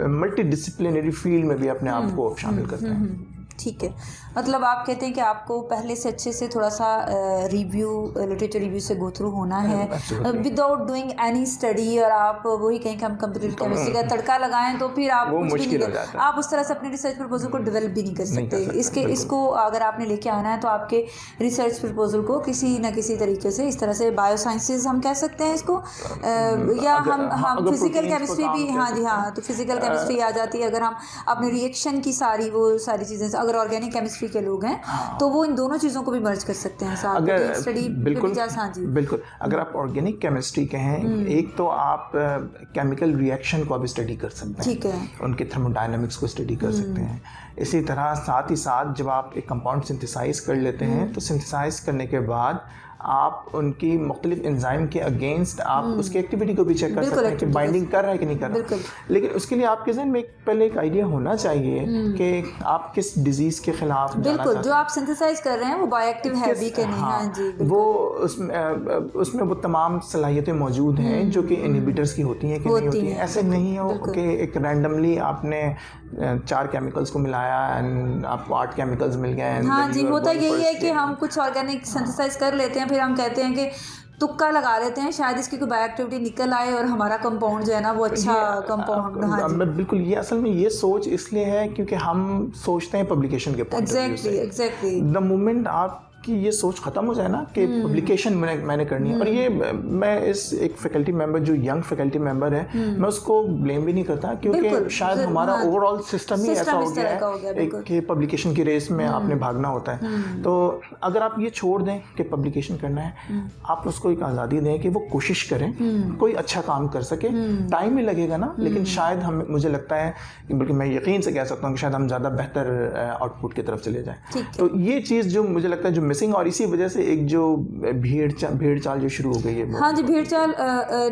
मल्टी डिसिप्लिनरी फ़ील्ड में भी अपने आप हम्म, को शामिल हम्म, करते हैं। हम्म, ठीक है। मतलब आप कहते हैं कि आपको पहले से अच्छे से थोड़ा सा रिव्यू लिटरेचर रिव्यू से गो थ्रू होना है। विदाउट डूइंग एनी स्टडी और आप वही कहें कि हम कंप्यूटर केमिस्ट्री का तड़का लगाएँ तो फिर आप कुछ भी नहीं कर आप उस तरह से अपने रिसर्च प्रपोजल को डेवलप भी नहीं कर सकते। इसके इसको अगर आपने लेके आना है तो आपके रिसर्च प्रपोजल को किसी न किसी तरीके से इस तरह से बायो साइंसेज हम कह सकते हैं इसको। या हम हम फ़िज़िकल केमिस्ट्री भी हाँ जी हाँ तो फ़िज़िकल केमिस्ट्री आ जाती है। अगर हम अपने रिएक्शन की सारी वो सारी चीज़ें अगर ऑर्गेनिक केमिस्ट्री के लोग हैं हाँ। तो वो इन दोनों चीज़ों को भी मर्ज कर सकते हैं साथ अगर स्टडी बिल्कुल हाँ जी बिल्कुल अगर आप ऑर्गेनिक केमिस्ट्री के हैं हम्म। एक तो आप केमिकल रिएक्शन को भी स्टडी कर सकते हैं ठीक है उनके थर्मोडाइनमिक्स को स्टडी कर सकते हम्म। हैं इसी तरह साथ ही साथ जब आप एक कंपाउंड सिंथेसाइज कर लेते हैं हम्म। तो सिंथेसाइज करने के बाद आप उनकी मुख्तलिफ़ इंजाइम के अगेंस्ट आप हम्म। उसकी एक्टिविटी को भी चेक कर सकते हैं कि बाइंडिंग कर रहा है कि नहीं कर रहा। लेकिन उसके लिए आपके जहन में पहले एक आइडिया होना चाहिए हम्म। कि आप किस डिज़ीज़ के खिलाफ बिल्कुल जो आप सिंथेसाइज कर रहे हैं वो बायोएक्टिव है भी कि नहीं। हाँ, हाँ जी वो उसमें उसमें वो तमाम सलाहियतें मौजूद हैं हम्म, जो कि इनिबिटर्स की होती हैं कि नहीं होती हैं। ऐसे नहीं हो कि एक रैंडमली आपने चार केमिकल्स को मिलाया एंड आपको आठ केमिकल्स मिल गए हाँ जी होता यही है कि हम कुछ ऑर्गेनिक सिंथेसाइज कर लेते हैं फिर हम कहते हैं कि तुक्का लगा लेते हैं शायद इसकी कोई बायोएक्टिविटी निकल आए और हमारा कंपाउंड जो है ना वो अच्छा कंपाउंड हाँ बिल्कुल ये असल में ये सोच इसलिए है क्योंकि हम सोचते हैं पब्लिकेशन के point exactly exactly the moment आप कि ये सोच ख़त्म हो जाए ना कि पब्लिकेशन हम्म। मैंने मैंने करनी है। और ये हम्म। मैं इस एक फैकल्टी मेंबर जो यंग फैकल्टी मेंबर है हम्म। मैं उसको ब्लेम भी नहीं करता क्योंकि शायद हमारा ओवरऑल सिस्टम ही ऐसा हो गया है एक कि पब्लिकेशन की रेस में आपने भागना होता है। तो अगर आप ये छोड़ दें कि पब्लिकेशन करना है आप उसको एक आज़ादी दें कि वो कोशिश करें कोई अच्छा काम कर सके। टाइम ही लगेगा ना लेकिन शायद हम मुझे लगता है बल्कि मैं यकीन से कह सकता हूँ कि शायद हम ज़्यादा बेहतर आउटपुट की तरफ़ चले जाएँ। तो ये चीज़ जो मुझे लगता है जो मिसिंग और इसी वजह से एक जो भीड़ चा, भीड़ चाल जो शुरू हो गई है हाँ जी भीड़ चाल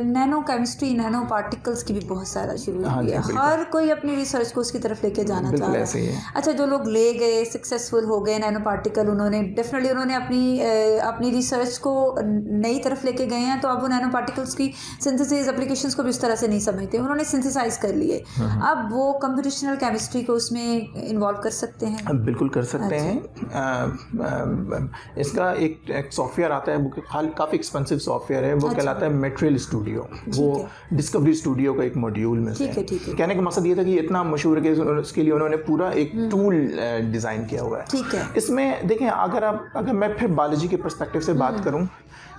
नैनो केमिस्ट्री नैनो पार्टिकल्स की भी बहुत सारा शुरू हो हाँ। गया हर कोई अपनी रिसर्च को उसकी तरफ़ लेके जाना चाह रहा है अच्छा जो लोग ले गए सक्सेसफुल हो गए नैनो पार्टिकल उन्होंने डेफिनेटली उन्होंने अपनी अपनी रिसर्च को नई तरफ़ लेके गए हैं तो अब वो नैनो पार्टिकल्स की सिंथेसिस एप्लीकेशन को भी उस तरह से नहीं समझते। उन्होंने सिंथेसाइज कर लिए। हम्म, हम्म। अब वो कंप्यूटेशनल केमिस्ट्री को उसमें इन्वॉल्व कर सकते हैं। बिल्कुल कर सकते अच्छा। हैं। इसका एक, एक सॉफ्टवेयर आता है वो काफ़ी एक्सपेंसिव सॉफ्टवेयर है। वो अच्छा। कहलाता है मेट्रियल स्टूडियो वो डिस्कवरी स्टूडियो का एक मॉड्यूल में से कहने का मकसद ये था कि इतना मशहूर है कि उसके लिए उन्होंने पूरा एक टूल हम्म। डिज़ाइन किया हुआ है। ठीक है। इसमें देखें अगर आप अगर मैं फिर बायोलॉजी के परस्पेक्टिव से बात हम्म। करूँ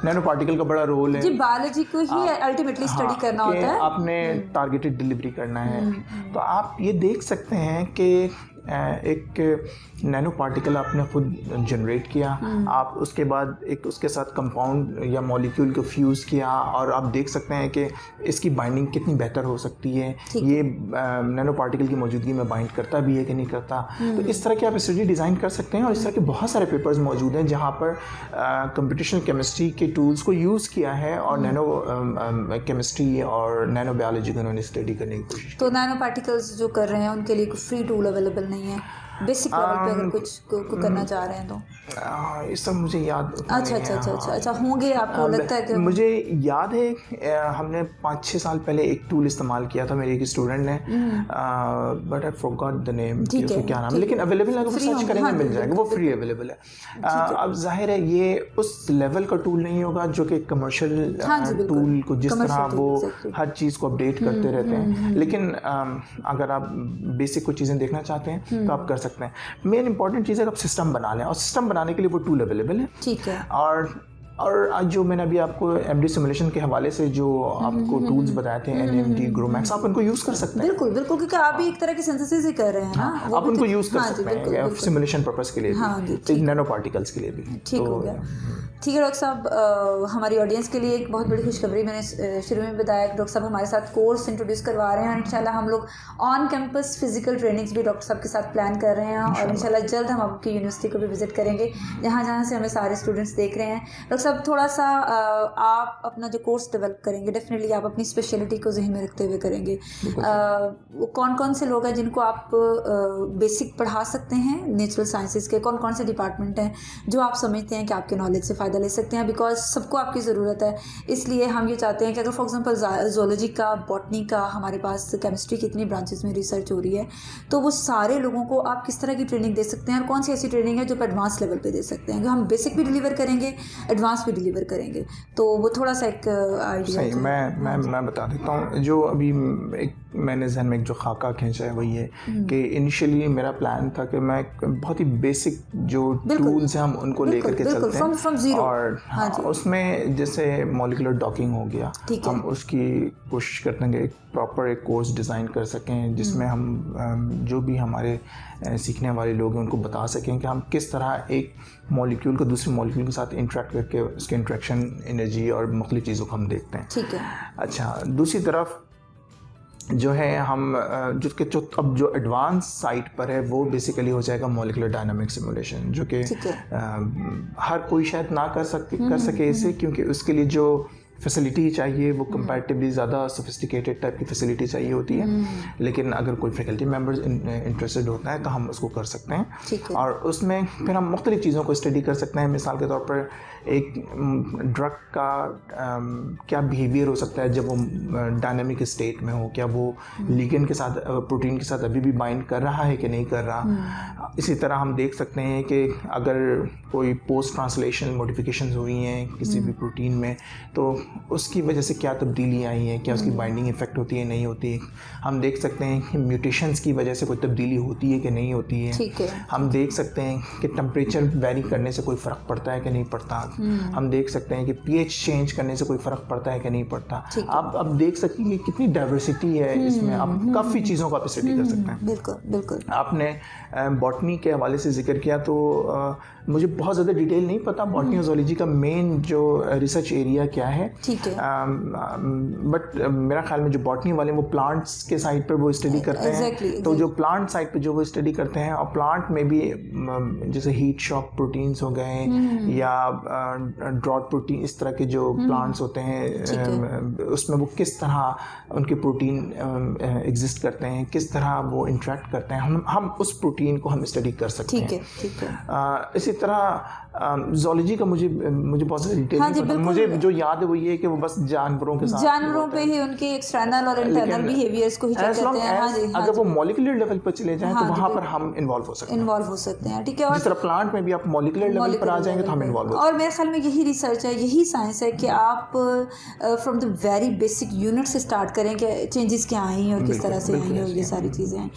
नैनो पार्टिकल का बड़ा रोल है। जी बायोलॉजी को ही अल्टीमेटली स्टडी हाँ, करना होता है। आपने टारगेटेड हम्म। डिलीवरी करना है। तो आप ये देख सकते हैं कि एक नैनो पार्टिकल आपने खुद जनरेट किया हम्म। आप उसके बाद एक उसके साथ कंपाउंड या मॉलिक्यूल को फ्यूज़ किया और आप देख सकते हैं कि इसकी बाइंडिंग कितनी बेहतर हो सकती है ये नैनो पार्टिकल की मौजूदगी में बाइंड करता भी है कि नहीं करता तो हम्म। इस तरह की आप स्टडी डिज़ाइन कर सकते हैं और इस तरह के बहुत सारे पेपर्स मौजूद हैं जहाँ पर कंप्यूटेशनल केमिस्ट्री के टूल्स को यूज़ किया है और नैनो हम्म। केमिस्ट्री और नैनो बायोलॉजी को उन्होंने स्टडी करने की कोशिश तो नैनो पार्टिकल्स जो कर रहे हैं उनके लिए फ्री टूल अवेलेबल नहीं है बेसिक लेवल पे अगर कुछ को, को करना चाह रहे हैं तो। ये सब मुझे याद अच्छा अच्छा अच्छा अच्छा अच्छा होंगे आपको लगता है कि मुझे याद है हमने पाँच छः साल पहले एक टूल इस्तेमाल किया था मेरे एक स्टूडेंट ने। But I forgot the name क्या नाम। लेकिन अवेलेबल अगर सर्च करेंगे हाँ, मिल जाएगा। वो फ्री अवेलेबल है। अब ज़ाहिर है ये उस लेवल का टूल नहीं होगा जो कि कमर्शियल टूल हाँ को जिस तरह वो हर चीज़ को अपडेट करते हम्म, रहते हैं। हम्म, हम्म। लेकिन अगर आप बेसिक कुछ चीज़ें देखना चाहते हैं तो आप कर सकते हैं। मेन इंपॉर्टेंट चीज़ है आप सिस्टम बना लें और सिस्टम बनाने के लिए वो टूल अवेलेबल है। ठीक है। और और आज जो मैंने अभी आपको एम डी सिमुलेशन के हवाले से जो आपको टूल्स बताए थे एन एम डी ग्रोमैक्स आप उनको यूज़ कर सकते हैं। बिल्कुल बिल्कुल क्योंकि आप भी एक तरह की सिंथेसिस ही कर रहे हैं ना। हाँ, आप उनको यूज़ कर हाँ सकते हैं सिमुलेशन पर्पस के लिए भी नैनो हाँ पार्टिकल्स के लिए भी। ठीक हो तो, गया। ठीक है डॉक्टर साहब हमारी ऑडियंस के लिए एक बहुत बड़ी खुशखबरी मैंने शुरू में बताया डॉक्टर साहब हमारे साथ कोर्स इंट्रोड्यूस करवा रहे हैं इंशाल्लाह हम लोग ऑन कैंपस फ़िज़िकल ट्रेनिंग्स भी डॉक्टर साहब के साथ प्लान कर रहे हैं और इंशाल्लाह। जल्द हम आपकी यूनिवर्सिटी को भी विज़िट करेंगे। जहाँ जहाँ से हमें सारे स्टूडेंट्स देख रहे हैं। डॉक्टर साहब थोड़ा सा आप अपना जो कोर्स डेवलप करेंगे डेफिनेटली आप अपनी स्पेशलिटी को जहन में रखते हुए करेंगे। वो कौन कौन से लोग हैं जिनको आप बेसिक पढ़ा सकते हैं? नेचुरल साइंसेज के कौन कौन से डिपार्टमेंट हैं जो आप समझते हैं कि आपके नॉलेज से फ़ायदा ले सकते हैं? बिकॉज़ सबको आपकी ज़रूरत है। इसलिए हम ये चाहते हैं कि अगर फॉर एग्जांपल जोलॉजी का बॉटनी का हमारे पास केमिस्ट्री की इतनी ब्रांचेस में रिसर्च हो रही है तो वो सारे लोगों को आप किस तरह की ट्रेनिंग दे सकते हैं? और कौन सी ऐसी ट्रेनिंग है जो एडवांस लेवल पर दे सकते हैं? हम बेसिक भी डिलीवर करेंगे एडवांस भी डिलीवर करेंगे। तो वो थोड़ा सा एक आइडिया सही मैं मैं मैं बता देता हूँ। जो अभी एक मैंने जहन में एक जो खाका खींचा है वही है हम्म। कि इनिशियली मेरा प्लान था कि मैं बहुत ही बेसिक जो टूल्स हैं हम उनको लेकर के चलते हैं। और हाँ, हाँ उसमें जैसे मोलिकुलर डॉकिंग हो गया हम उसकी कोशिश करते हैं प्रॉपर एक कोर्स डिज़ाइन कर सकें जिसमें हम्म। हम जो भी हमारे सीखने वाले लोग हैं उनको बता सकें कि हम किस तरह एक मॉलिक्यूल को दूसरे मॉलिक्यूल के साथ इंट्रैक्ट करके उसके इंट्रैक्शन एनर्जी और मुख्तु चीज़ों को हम देखते हैं। ठीक है। अच्छा दूसरी तरफ़ जो है हम जिसके जो अब जो एडवांस साइट पर है वो बेसिकली हो जाएगा मोलिकुलर डायनामिक सिमुलेशन जो कि हर कोई शायद ना कर सके कर हम्म, सके इसे हम्म। क्योंकि उसके लिए जो फैसिलिटी चाहिए वो कंपैरेटिवली ज़्यादा सोफिस्टिकेटेड टाइप की फैसिलिटी चाहिए होती है। लेकिन अगर कोई फैकल्टी मेंबर्स इंटरेस्टेड होता है तो हम उसको कर सकते हैं। और उसमें फिर हम मुख्तलिफ़ चीज़ों को स्टडी कर सकते हैं। मिसाल के तौर पर एक ड्रग का क्या बिहेवियर हो सकता है जब वो डायनेमिक स्टेट में हो क्या वो लीगन के साथ प्रोटीन के साथ अभी भी बाइंड कर रहा है कि नहीं कर रहा हम्म। इसी तरह हम देख सकते हैं कि अगर कोई पोस्ट ट्रांसलेशन मोडिफिकेशन हुई हैं किसी भी प्रोटीन हम्म। में तो उसकी वजह से क्या तब्दीली आई हैं क्या उसकी बाइंडिंग हम्म। इफ़ेक्ट होती है नहीं होती है हम देख सकते हैं कि म्यूटेशंस की वजह से कोई तब्दीली होती है कि नहीं होती है, है। हम देख सकते हैं कि टम्परेचर वेरी करने से कोई फ़र्क पड़ता है कि नहीं पड़ता हम्म। हम देख सकते हैं कि पीएच चेंज करने से कोई फ़र्क पड़ता है कि नहीं पड़ता। आप अब देख सकते हैं कि कितनी डाइवर्सिटी है इसमें। आप काफ़ी चीज़ों का आप स्टडी कर सकते हैं। बिल्कुल बिल्कुल। आपने बॉटनी के हवाले से ज़िक्र किया तो मुझे बहुत ज़्यादा डिटेल नहीं पता बॉटनी जोलॉजी का मेन जो रिसर्च एरिया क्या है। ठीक है। बट मेरा ख्याल में जो बॉटनी वाले वो प्लांट्स के साइड पर वो स्टडी करते हैं। exactly, तो जो प्लांट साइड पे जो वो स्टडी करते हैं और प्लांट में भी जैसे हीट शॉक प्रोटीन्स हो गए हम्म। या ड्रॉट प्रोटीन इस तरह के जो प्लांट्स हम्म। होते हैं उसमें वो किस तरह उनके प्रोटीन एग्जिस्ट करते हैं किस तरह वो इंट्रैक्ट करते हैं हम हम उस प्रोटीन को हम स्टडी कर सकते हैं। ठीक है। इसी तरह जोलॉजी का मुझे मुझे बहुत सारी डिटेल हाँ नहीं मुझे जो याद है वो ये है कि वो बस जानवरों के साथ जानवरों पे ही। उनके एक्सटर्नल और इंटरनल बिहेवियर्स को ही चेक करते हैं। हाँ जी हाँ अगर वो मॉलिक्यूलर लेवल पर चले जाएँ तो हाँ वहाँ पर हम इन्वॉल्व हो सकते हैं। इन्वॉल्व हो सकते हैं ठीक है और जिस तरह प्लांट में भी आप मॉलिक्यूलर लेवल पर आ जाएँगे तो हम इन्वॉल्व और मेरे ख्याल में यही रिसर्च है यही साइंस है कि आप from the very basic unit से स्टार्ट करें कि चेंजेस क्या आई हैं और किस तरह से आई हैं और ये सारी चीज़ें हैं।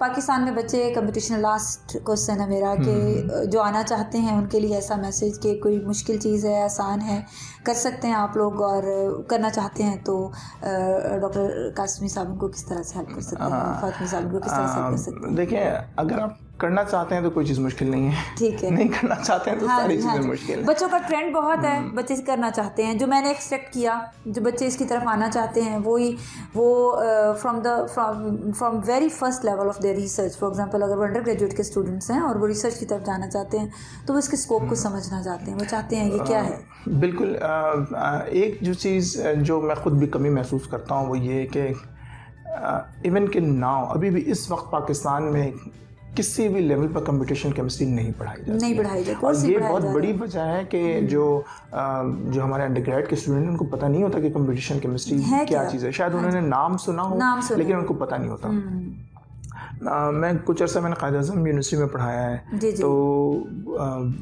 पाकिस्तान में बच्चे कंपटीशन लास्ट क्वेश्चन है मेरा कि हम्म। जो आना चाहते हैं उनके लिए ऐसा मैसेज कि कोई मुश्किल चीज़ है आसान है कर सकते हैं आप लोग और करना चाहते हैं तो डॉक्टर कासमी साहब उनको किस तरह से हेल्प कर सकते हैं? फातमी साहब उनको किस तरह से हेल्प कर सकते हैं? देखिए अगर आप करना चाहते हैं तो कोई चीज़ मुश्किल नहीं है। ठीक है। नहीं करना चाहते हैं तो हाँ, सारी हाँ, चीज़ें मुश्किल है। बच्चों का ट्रेंड बहुत है हम्म। बच्चे करना चाहते हैं। जो मैंने एक्सपेक्ट किया जो बच्चे इसकी तरफ़ आना चाहते हैं वो ही वो from the from from very first level of their research for example अगर वो अंडर ग्रेजुएट के स्टूडेंट्स हैं और वो रिसर्च की तरफ़ जाना चाहते हैं तो वो इसके स्कोप को हम्म। समझना चाहते हैं। वो चाहते हैं ये क्या है। बिल्कुल एक जो चीज़ जो मैं खुद भी कमी महसूस करता हूँ वो ये कि इवन के नाव अभी भी इस वक्त पाकिस्तान में किसी भी लेवल पर कंप्यूटेशन केमिस्ट्री नहीं पढ़ाई जाती नहीं पढ़ाई जाती और ये बहुत बड़ी वजह है कि जो जो जो हमारे अंडर के स्टूडेंट हैं उनको पता नहीं होता कि कंप्यूटेशन केमिस्ट्री क्या चीज़ है। शायद हाँ उन्होंने नाम सुना हो लेकिन उनको पता नहीं होता। हम्म। मैं कुछ अर्सा मैंने कायद अजम यूनिवर्सिटी में पढ़ाया है। जी जी। तो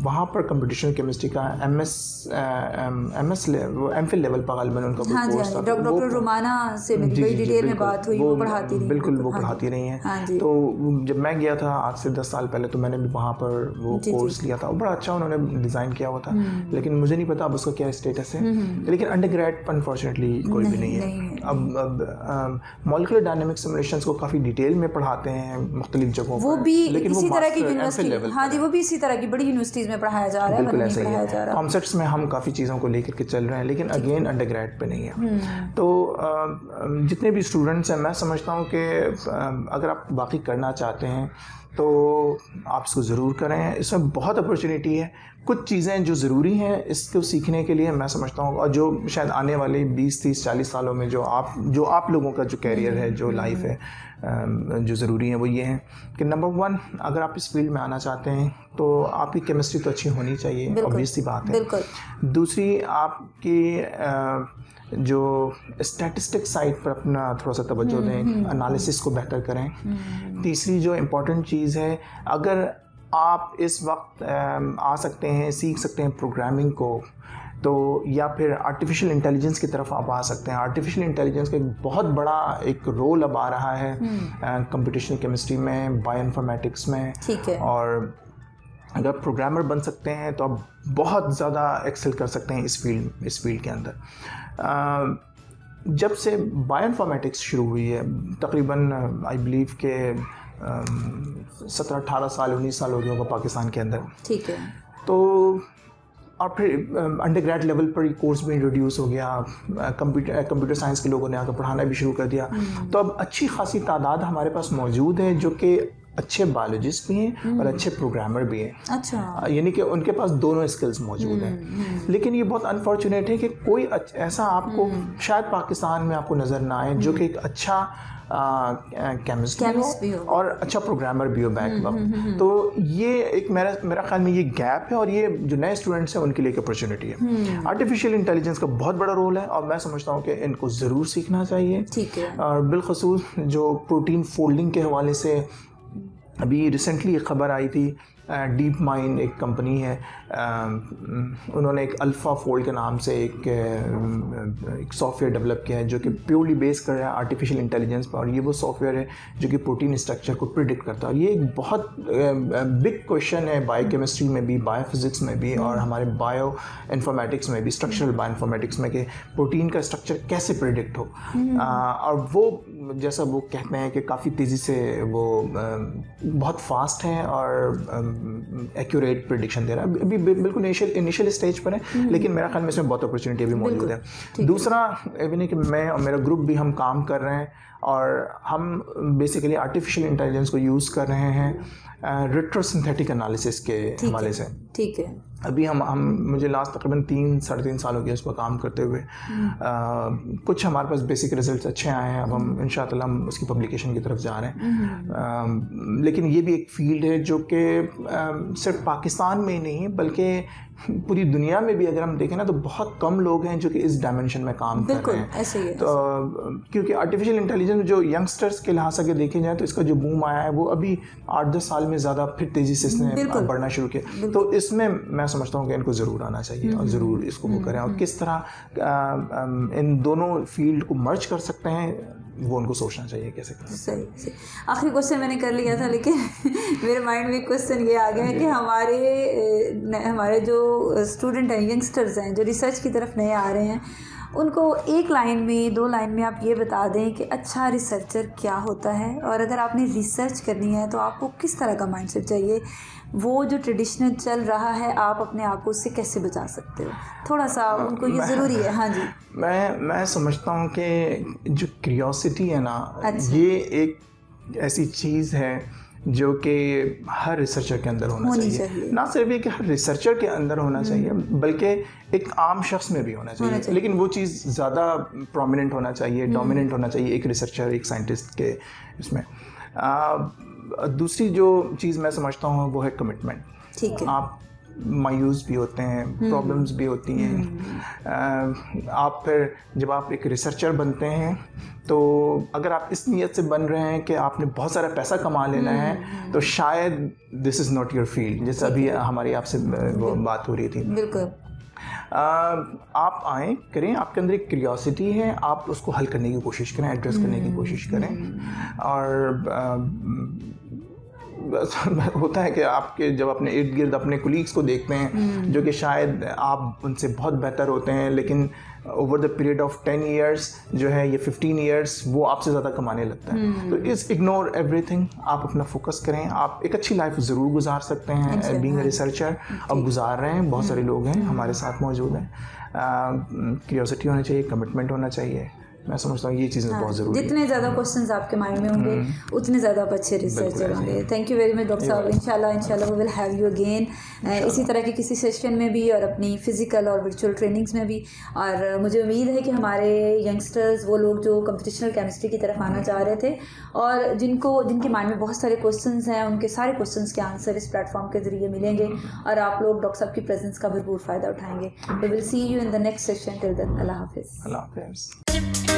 वहाँ पर कंपटीशन केमिस्ट्री का M S M S M Phil level पर गालबन उनका हाँ कोर्स हाँ था। डॉक्टर रुमाना से मेरी डिटेल में बात हुई वो पढ़ाती रही। बिल्कुल वो हाँ पढ़ाती रही हैं। हाँ तो जब मैं गया था आज से दस साल पहले तो मैंने भी वहाँ पर वो कोर्स लिया था। बड़ा अच्छा उन्होंने डिज़ाइन किया हुआ था। हम्म। लेकिन मुझे नहीं पता अब उसका क्या स्टेटस है। हम्म, हम्म। लेकिन अंडर ग्रेड अनफॉर्चुनेटली कोई भी नहीं है। अब अब मॉलिकुलर डायनेमिक सिमुलेशन को काफ़ी डिटेल में पढ़ाते हैं। हैं मुख्तलिफ़ जगहों वो भी लेकिन इसी तरह की यूनिवर्सिटी हाँ जी वो भी इसी तरह की बड़ी यूनिवर्सिटीज़ में पढ़ाया जा रहा है बिल्कुल ऐसा ही है। कॉन्सेप्ट्स में हम काफ़ी चीज़ों को लेकर के चल रहे हैं लेकिन अगेन अंडर ग्रेड पे नहीं है। हम्म। तो जितने भी स्टूडेंट्स हैं मैं समझता हूँ कि अगर आप बाकी करना चाहते हैं तो आप इसको ज़रूर करें। इसमें बहुत अपॉर्चुनिटी है। कुछ चीज़ें जो ज़रूरी हैं इसको सीखने के लिए मैं समझता हूँ। और जो शायद आने वाले 20 30 40 सालों में जो आप जो आप लोगों का जो कैरियर है जो लाइफ है जो ज़रूरी है वो ये हैं कि नंबर वन अगर आप इस फ़ील्ड में आना चाहते हैं तो आपकी केमिस्ट्री तो अच्छी होनी चाहिए ऑब्वियस सी बात है। दूसरी आपकी जो स्टैटिस्टिक साइड पर अपना थोड़ा सा तवज्जो हम्म, दें एनालिसिस हम्म। को बेहतर करें। हम्म, तीसरी जो इम्पोर्टेंट चीज़ है अगर आप इस वक्त आ सकते हैं सीख सकते हैं प्रोग्रामिंग को तो या फिर आर्टिफिशियल इंटेलिजेंस की तरफ़ आप आ सकते हैं। आर्टिफिशियल इंटेलिजेंस का एक बहुत बड़ा एक रोल अब आ रहा है कंप्यूटेशनल केमिस्ट्री में बायो इन्फॉर्मेटिक्स में। ठीक है। और अगर प्रोग्रामर बन सकते हैं तो आप बहुत ज़्यादा एक्सेल कर सकते हैं इस फ़ील्ड इस फ़ील्ड के अंदर। जब से बायो बायोइन्फॉर्मेटिक्स शुरू हुई है तकरीबन आई बिलीव के सत्रह अठारह साल उन्नीस साल हो गए होगा पाकिस्तान के अंदर। ठीक है। तो और फिर अंडर ग्रेड लेवल पर कोर्स भी इंट्रोड्यूस हो गया। कंप्यूटर कंप्यूटर साइंस के लोगों ने आकर पढ़ाना भी शुरू कर दिया। हम्म। तो अब अच्छी खासी तादाद हमारे पास मौजूद है जो कि अच्छे बायोलॉजिस्ट भी हैं और अच्छे प्रोग्रामर भी हैं। अच्छा। यानी कि उनके पास दोनों स्किल्स मौजूद हैं। लेकिन ये बहुत अनफॉर्चुनेट है कि कोई ऐसा आपको शायद पाकिस्तान में आपको नज़र ना आए जो कि एक अच्छा केमिस्ट भी हो और अच्छा प्रोग्रामर भी हो बैक हम्म, वक्त हम्म, हम्म, तो ये एक मेरा मेरा ख्याल में ये गैप है और ये जो नए स्टूडेंट्स हैं उनके लिए एक अपॉर्चुनिटी है। आर्टिफिशियल इंटेलिजेंस का बहुत बड़ा रोल है और मैं समझता हूँ कि इनको ज़रूर सीखना चाहिए। ठीक है। और बिलखसूस जो प्रोटीन फोल्डिंग के हवाले से अभी रिसेंटली एक खबर आई थी डीप माइंड एक कंपनी है। उन्होंने एक अल्फ़ा फोल्ड के नाम से एक एक सॉफ्टवेयर डेवलप किया है जो कि प्योरली बेस कर रहा है आर्टिफिशियल इंटेलिजेंस पर। और ये वो सॉफ्टवेयर है जो कि प्रोटीन स्ट्रक्चर को प्रिडिक्ट करता है। और ये एक बहुत बिग क्वेश्चन है बायोकेमिस्ट्री में भी बायोफिज़िक्स में भी और हमारे बायो इन्फॉर्मेटिक्स में भी स्ट्रक्चरल बायो इन्फॉर्मेटिक्स में कि प्रोटीन का स्ट्रक्चर कैसे प्रिडिक्ट हो। और वो जैसा वो कहते हैं कि काफ़ी तेज़ी से वो बहुत फास्ट हैं और एक्यूरेट प्रिडिक्शन दे रहा है। अभी बिल्कुल इनिशियल इनिशियल स्टेज पर है हम्म। लेकिन मेरा ख्याल में इसमें बहुत अपॉर्चुनिटी अभी मौजूद है। दूसरा इवन कि मैं और मेरा ग्रुप भी हम काम कर रहे हैं और हम बेसिकली आर्टिफिशियल इंटेलिजेंस को यूज़ कर रहे हैं रिट्रोसिंथेटिक एनालिसिस के हवाले से। ठीक है। अभी हम हम मुझे लास्ट तकरीबन तीन साढ़े तीन साल हो गया उस पर काम करते हुए आ, हम्म। कुछ हमारे पास बेसिक रिजल्ट्स अच्छे आए हैं अब हम इन हम उसकी पब्लिकेशन की तरफ़ जा रहे हैं आ, हम्म। लेकिन ये भी एक फ़ील्ड है जो कि सिर्फ़ पाकिस्तान में ही नहीं बल्कि पूरी दुनिया में भी अगर हम देखें ना तो बहुत कम लोग हैं जो कि इस डायमेंशन में काम कर रहे हैं। ऐसे ही तो क्योंकि आर्टिफिशियल इंटेलिजेंस जो यंगस्टर्स के लिहाज से देखे जाए तो इसका जो बूम आया है वो अभी आठ दस साल में ज़्यादा फिर तेज़ी से इसने बढ़ना शुरू किया। तो इसमें मैं समझता हूँ कि इनको ज़रूर आना चाहिए और हम्म, ज़रूर इसको वो हम्म, करें। और हम्म। किस तरह इन दोनों फ़ील्ड को मर्ज कर सकते हैं वो उनको सोचना चाहिए कैसे सही सही। आखिरी क्वेश्चन मैंने कर लिया था लेकिन मेरे माइंड में क्वेश्चन ये आ गया है कि हमारे हमारे जो स्टूडेंट हैं यंगस्टर्स हैं जो रिसर्च की तरफ़ नए आ रहे हैं उनको एक लाइन में दो लाइन में आप ये बता दें कि अच्छा रिसर्चर क्या होता है? और अगर आपने रिसर्च करनी है तो आपको किस तरह का माइंडसेट चाहिए? वो जो ट्रेडिशनल चल रहा है आप अपने आप को उससे कैसे बचा सकते हो थोड़ा सा उनको ये ज़रूरी है हाँ जी मैं मैं समझता हूँ कि जो क्रियोसिटी है ना अच्छा। ये एक ऐसी चीज़ है जो कि हर रिसर्चर के अंदर होना चाहिए।, चाहिए ना सिर्फ़ ये कि हर रिसर्चर के अंदर होना हम्म। चाहिए बल्कि एक आम शख्स में भी होना चाहिए, होना चाहिए। लेकिन वो चीज़ ज़्यादा प्रोमिनेंट होना चाहिए डोमिनेंट हम्म। होना चाहिए एक रिसर्चर एक साइंटिस्ट के इसमें दूसरी जो चीज़ मैं समझता हूँ वो है कमिटमेंट ठीक है। आप मायूस भी होते हैं प्रॉब्लम्स हम्म। भी होती हैं। हम्म। आप फिर जब आप एक रिसर्चर बनते हैं तो अगर आप इस नीयत से बन रहे हैं कि आपने बहुत सारा पैसा कमा लेना है हम्म, तो शायद this is not your field जैसे अभी हमारी आपसे बात हो रही थी। बिल्कुल। आप आए करें आपके अंदर एक क्रियोसिटी है आप उसको हल करने की कोशिश करें एड्रेस करने की कोशिश करें और होता है कि आपके जब अपने इर्द गिर्द अपने कुलीग्स को देखते हैं हम्म। जो कि शायद आप उनसे बहुत बेहतर होते हैं लेकिन over the period of ten years जो है ये फिफ्टीन ईयर्स वो आपसे ज़्यादा कमाने लगता है। हम्म। तो इस इग्नोर एवरीथिंग आप अपना फोकस करें। आप एक अच्छी लाइफ ज़रूर गुजार सकते हैं बींग रिसर्चर अब गुजार रहे हैं बहुत सारे हम्म। लोग हैं हमारे साथ मौजूद हैं। क्यूरियोसिटी होना चाहिए कमिटमेंट होना चाहिए। मैं समझता हूँ ये चीज़ें हाँ, बहुत ज़रूरी जितने ज़्यादा क्वेश्चन आपके माइंड में होंगे हम्म। उतने ज़्यादा आप अच्छे रिसर्चर होंगे thank you very much doctor साहब इंशाल्लाह इंशाल्लाह we will have you again इसी तरह के किसी सेशन में भी और अपनी फ़िज़िकल और वर्चुअल ट्रेनिंग्स में भी। और मुझे उम्मीद है कि हमारे यंगस्टर्स वो लोग जो कंपटिशनल केमिस्ट्री की तरफ़ आना चाह रहे थे और जिनको जिनके माइंड में बहुत सारे क्वेश्चन हैं उनके सारे क्वेश्चन के आंसर इस प्लेटफॉर्म के ज़रिए मिलेंगे और आप लोग डॉक्टर साहब की प्रेजेंस का भरपूर फ़ायदा उठाएँगे। We will see you in the next session till then अल्लाह हाफिज़ अल्लाह हाफिज़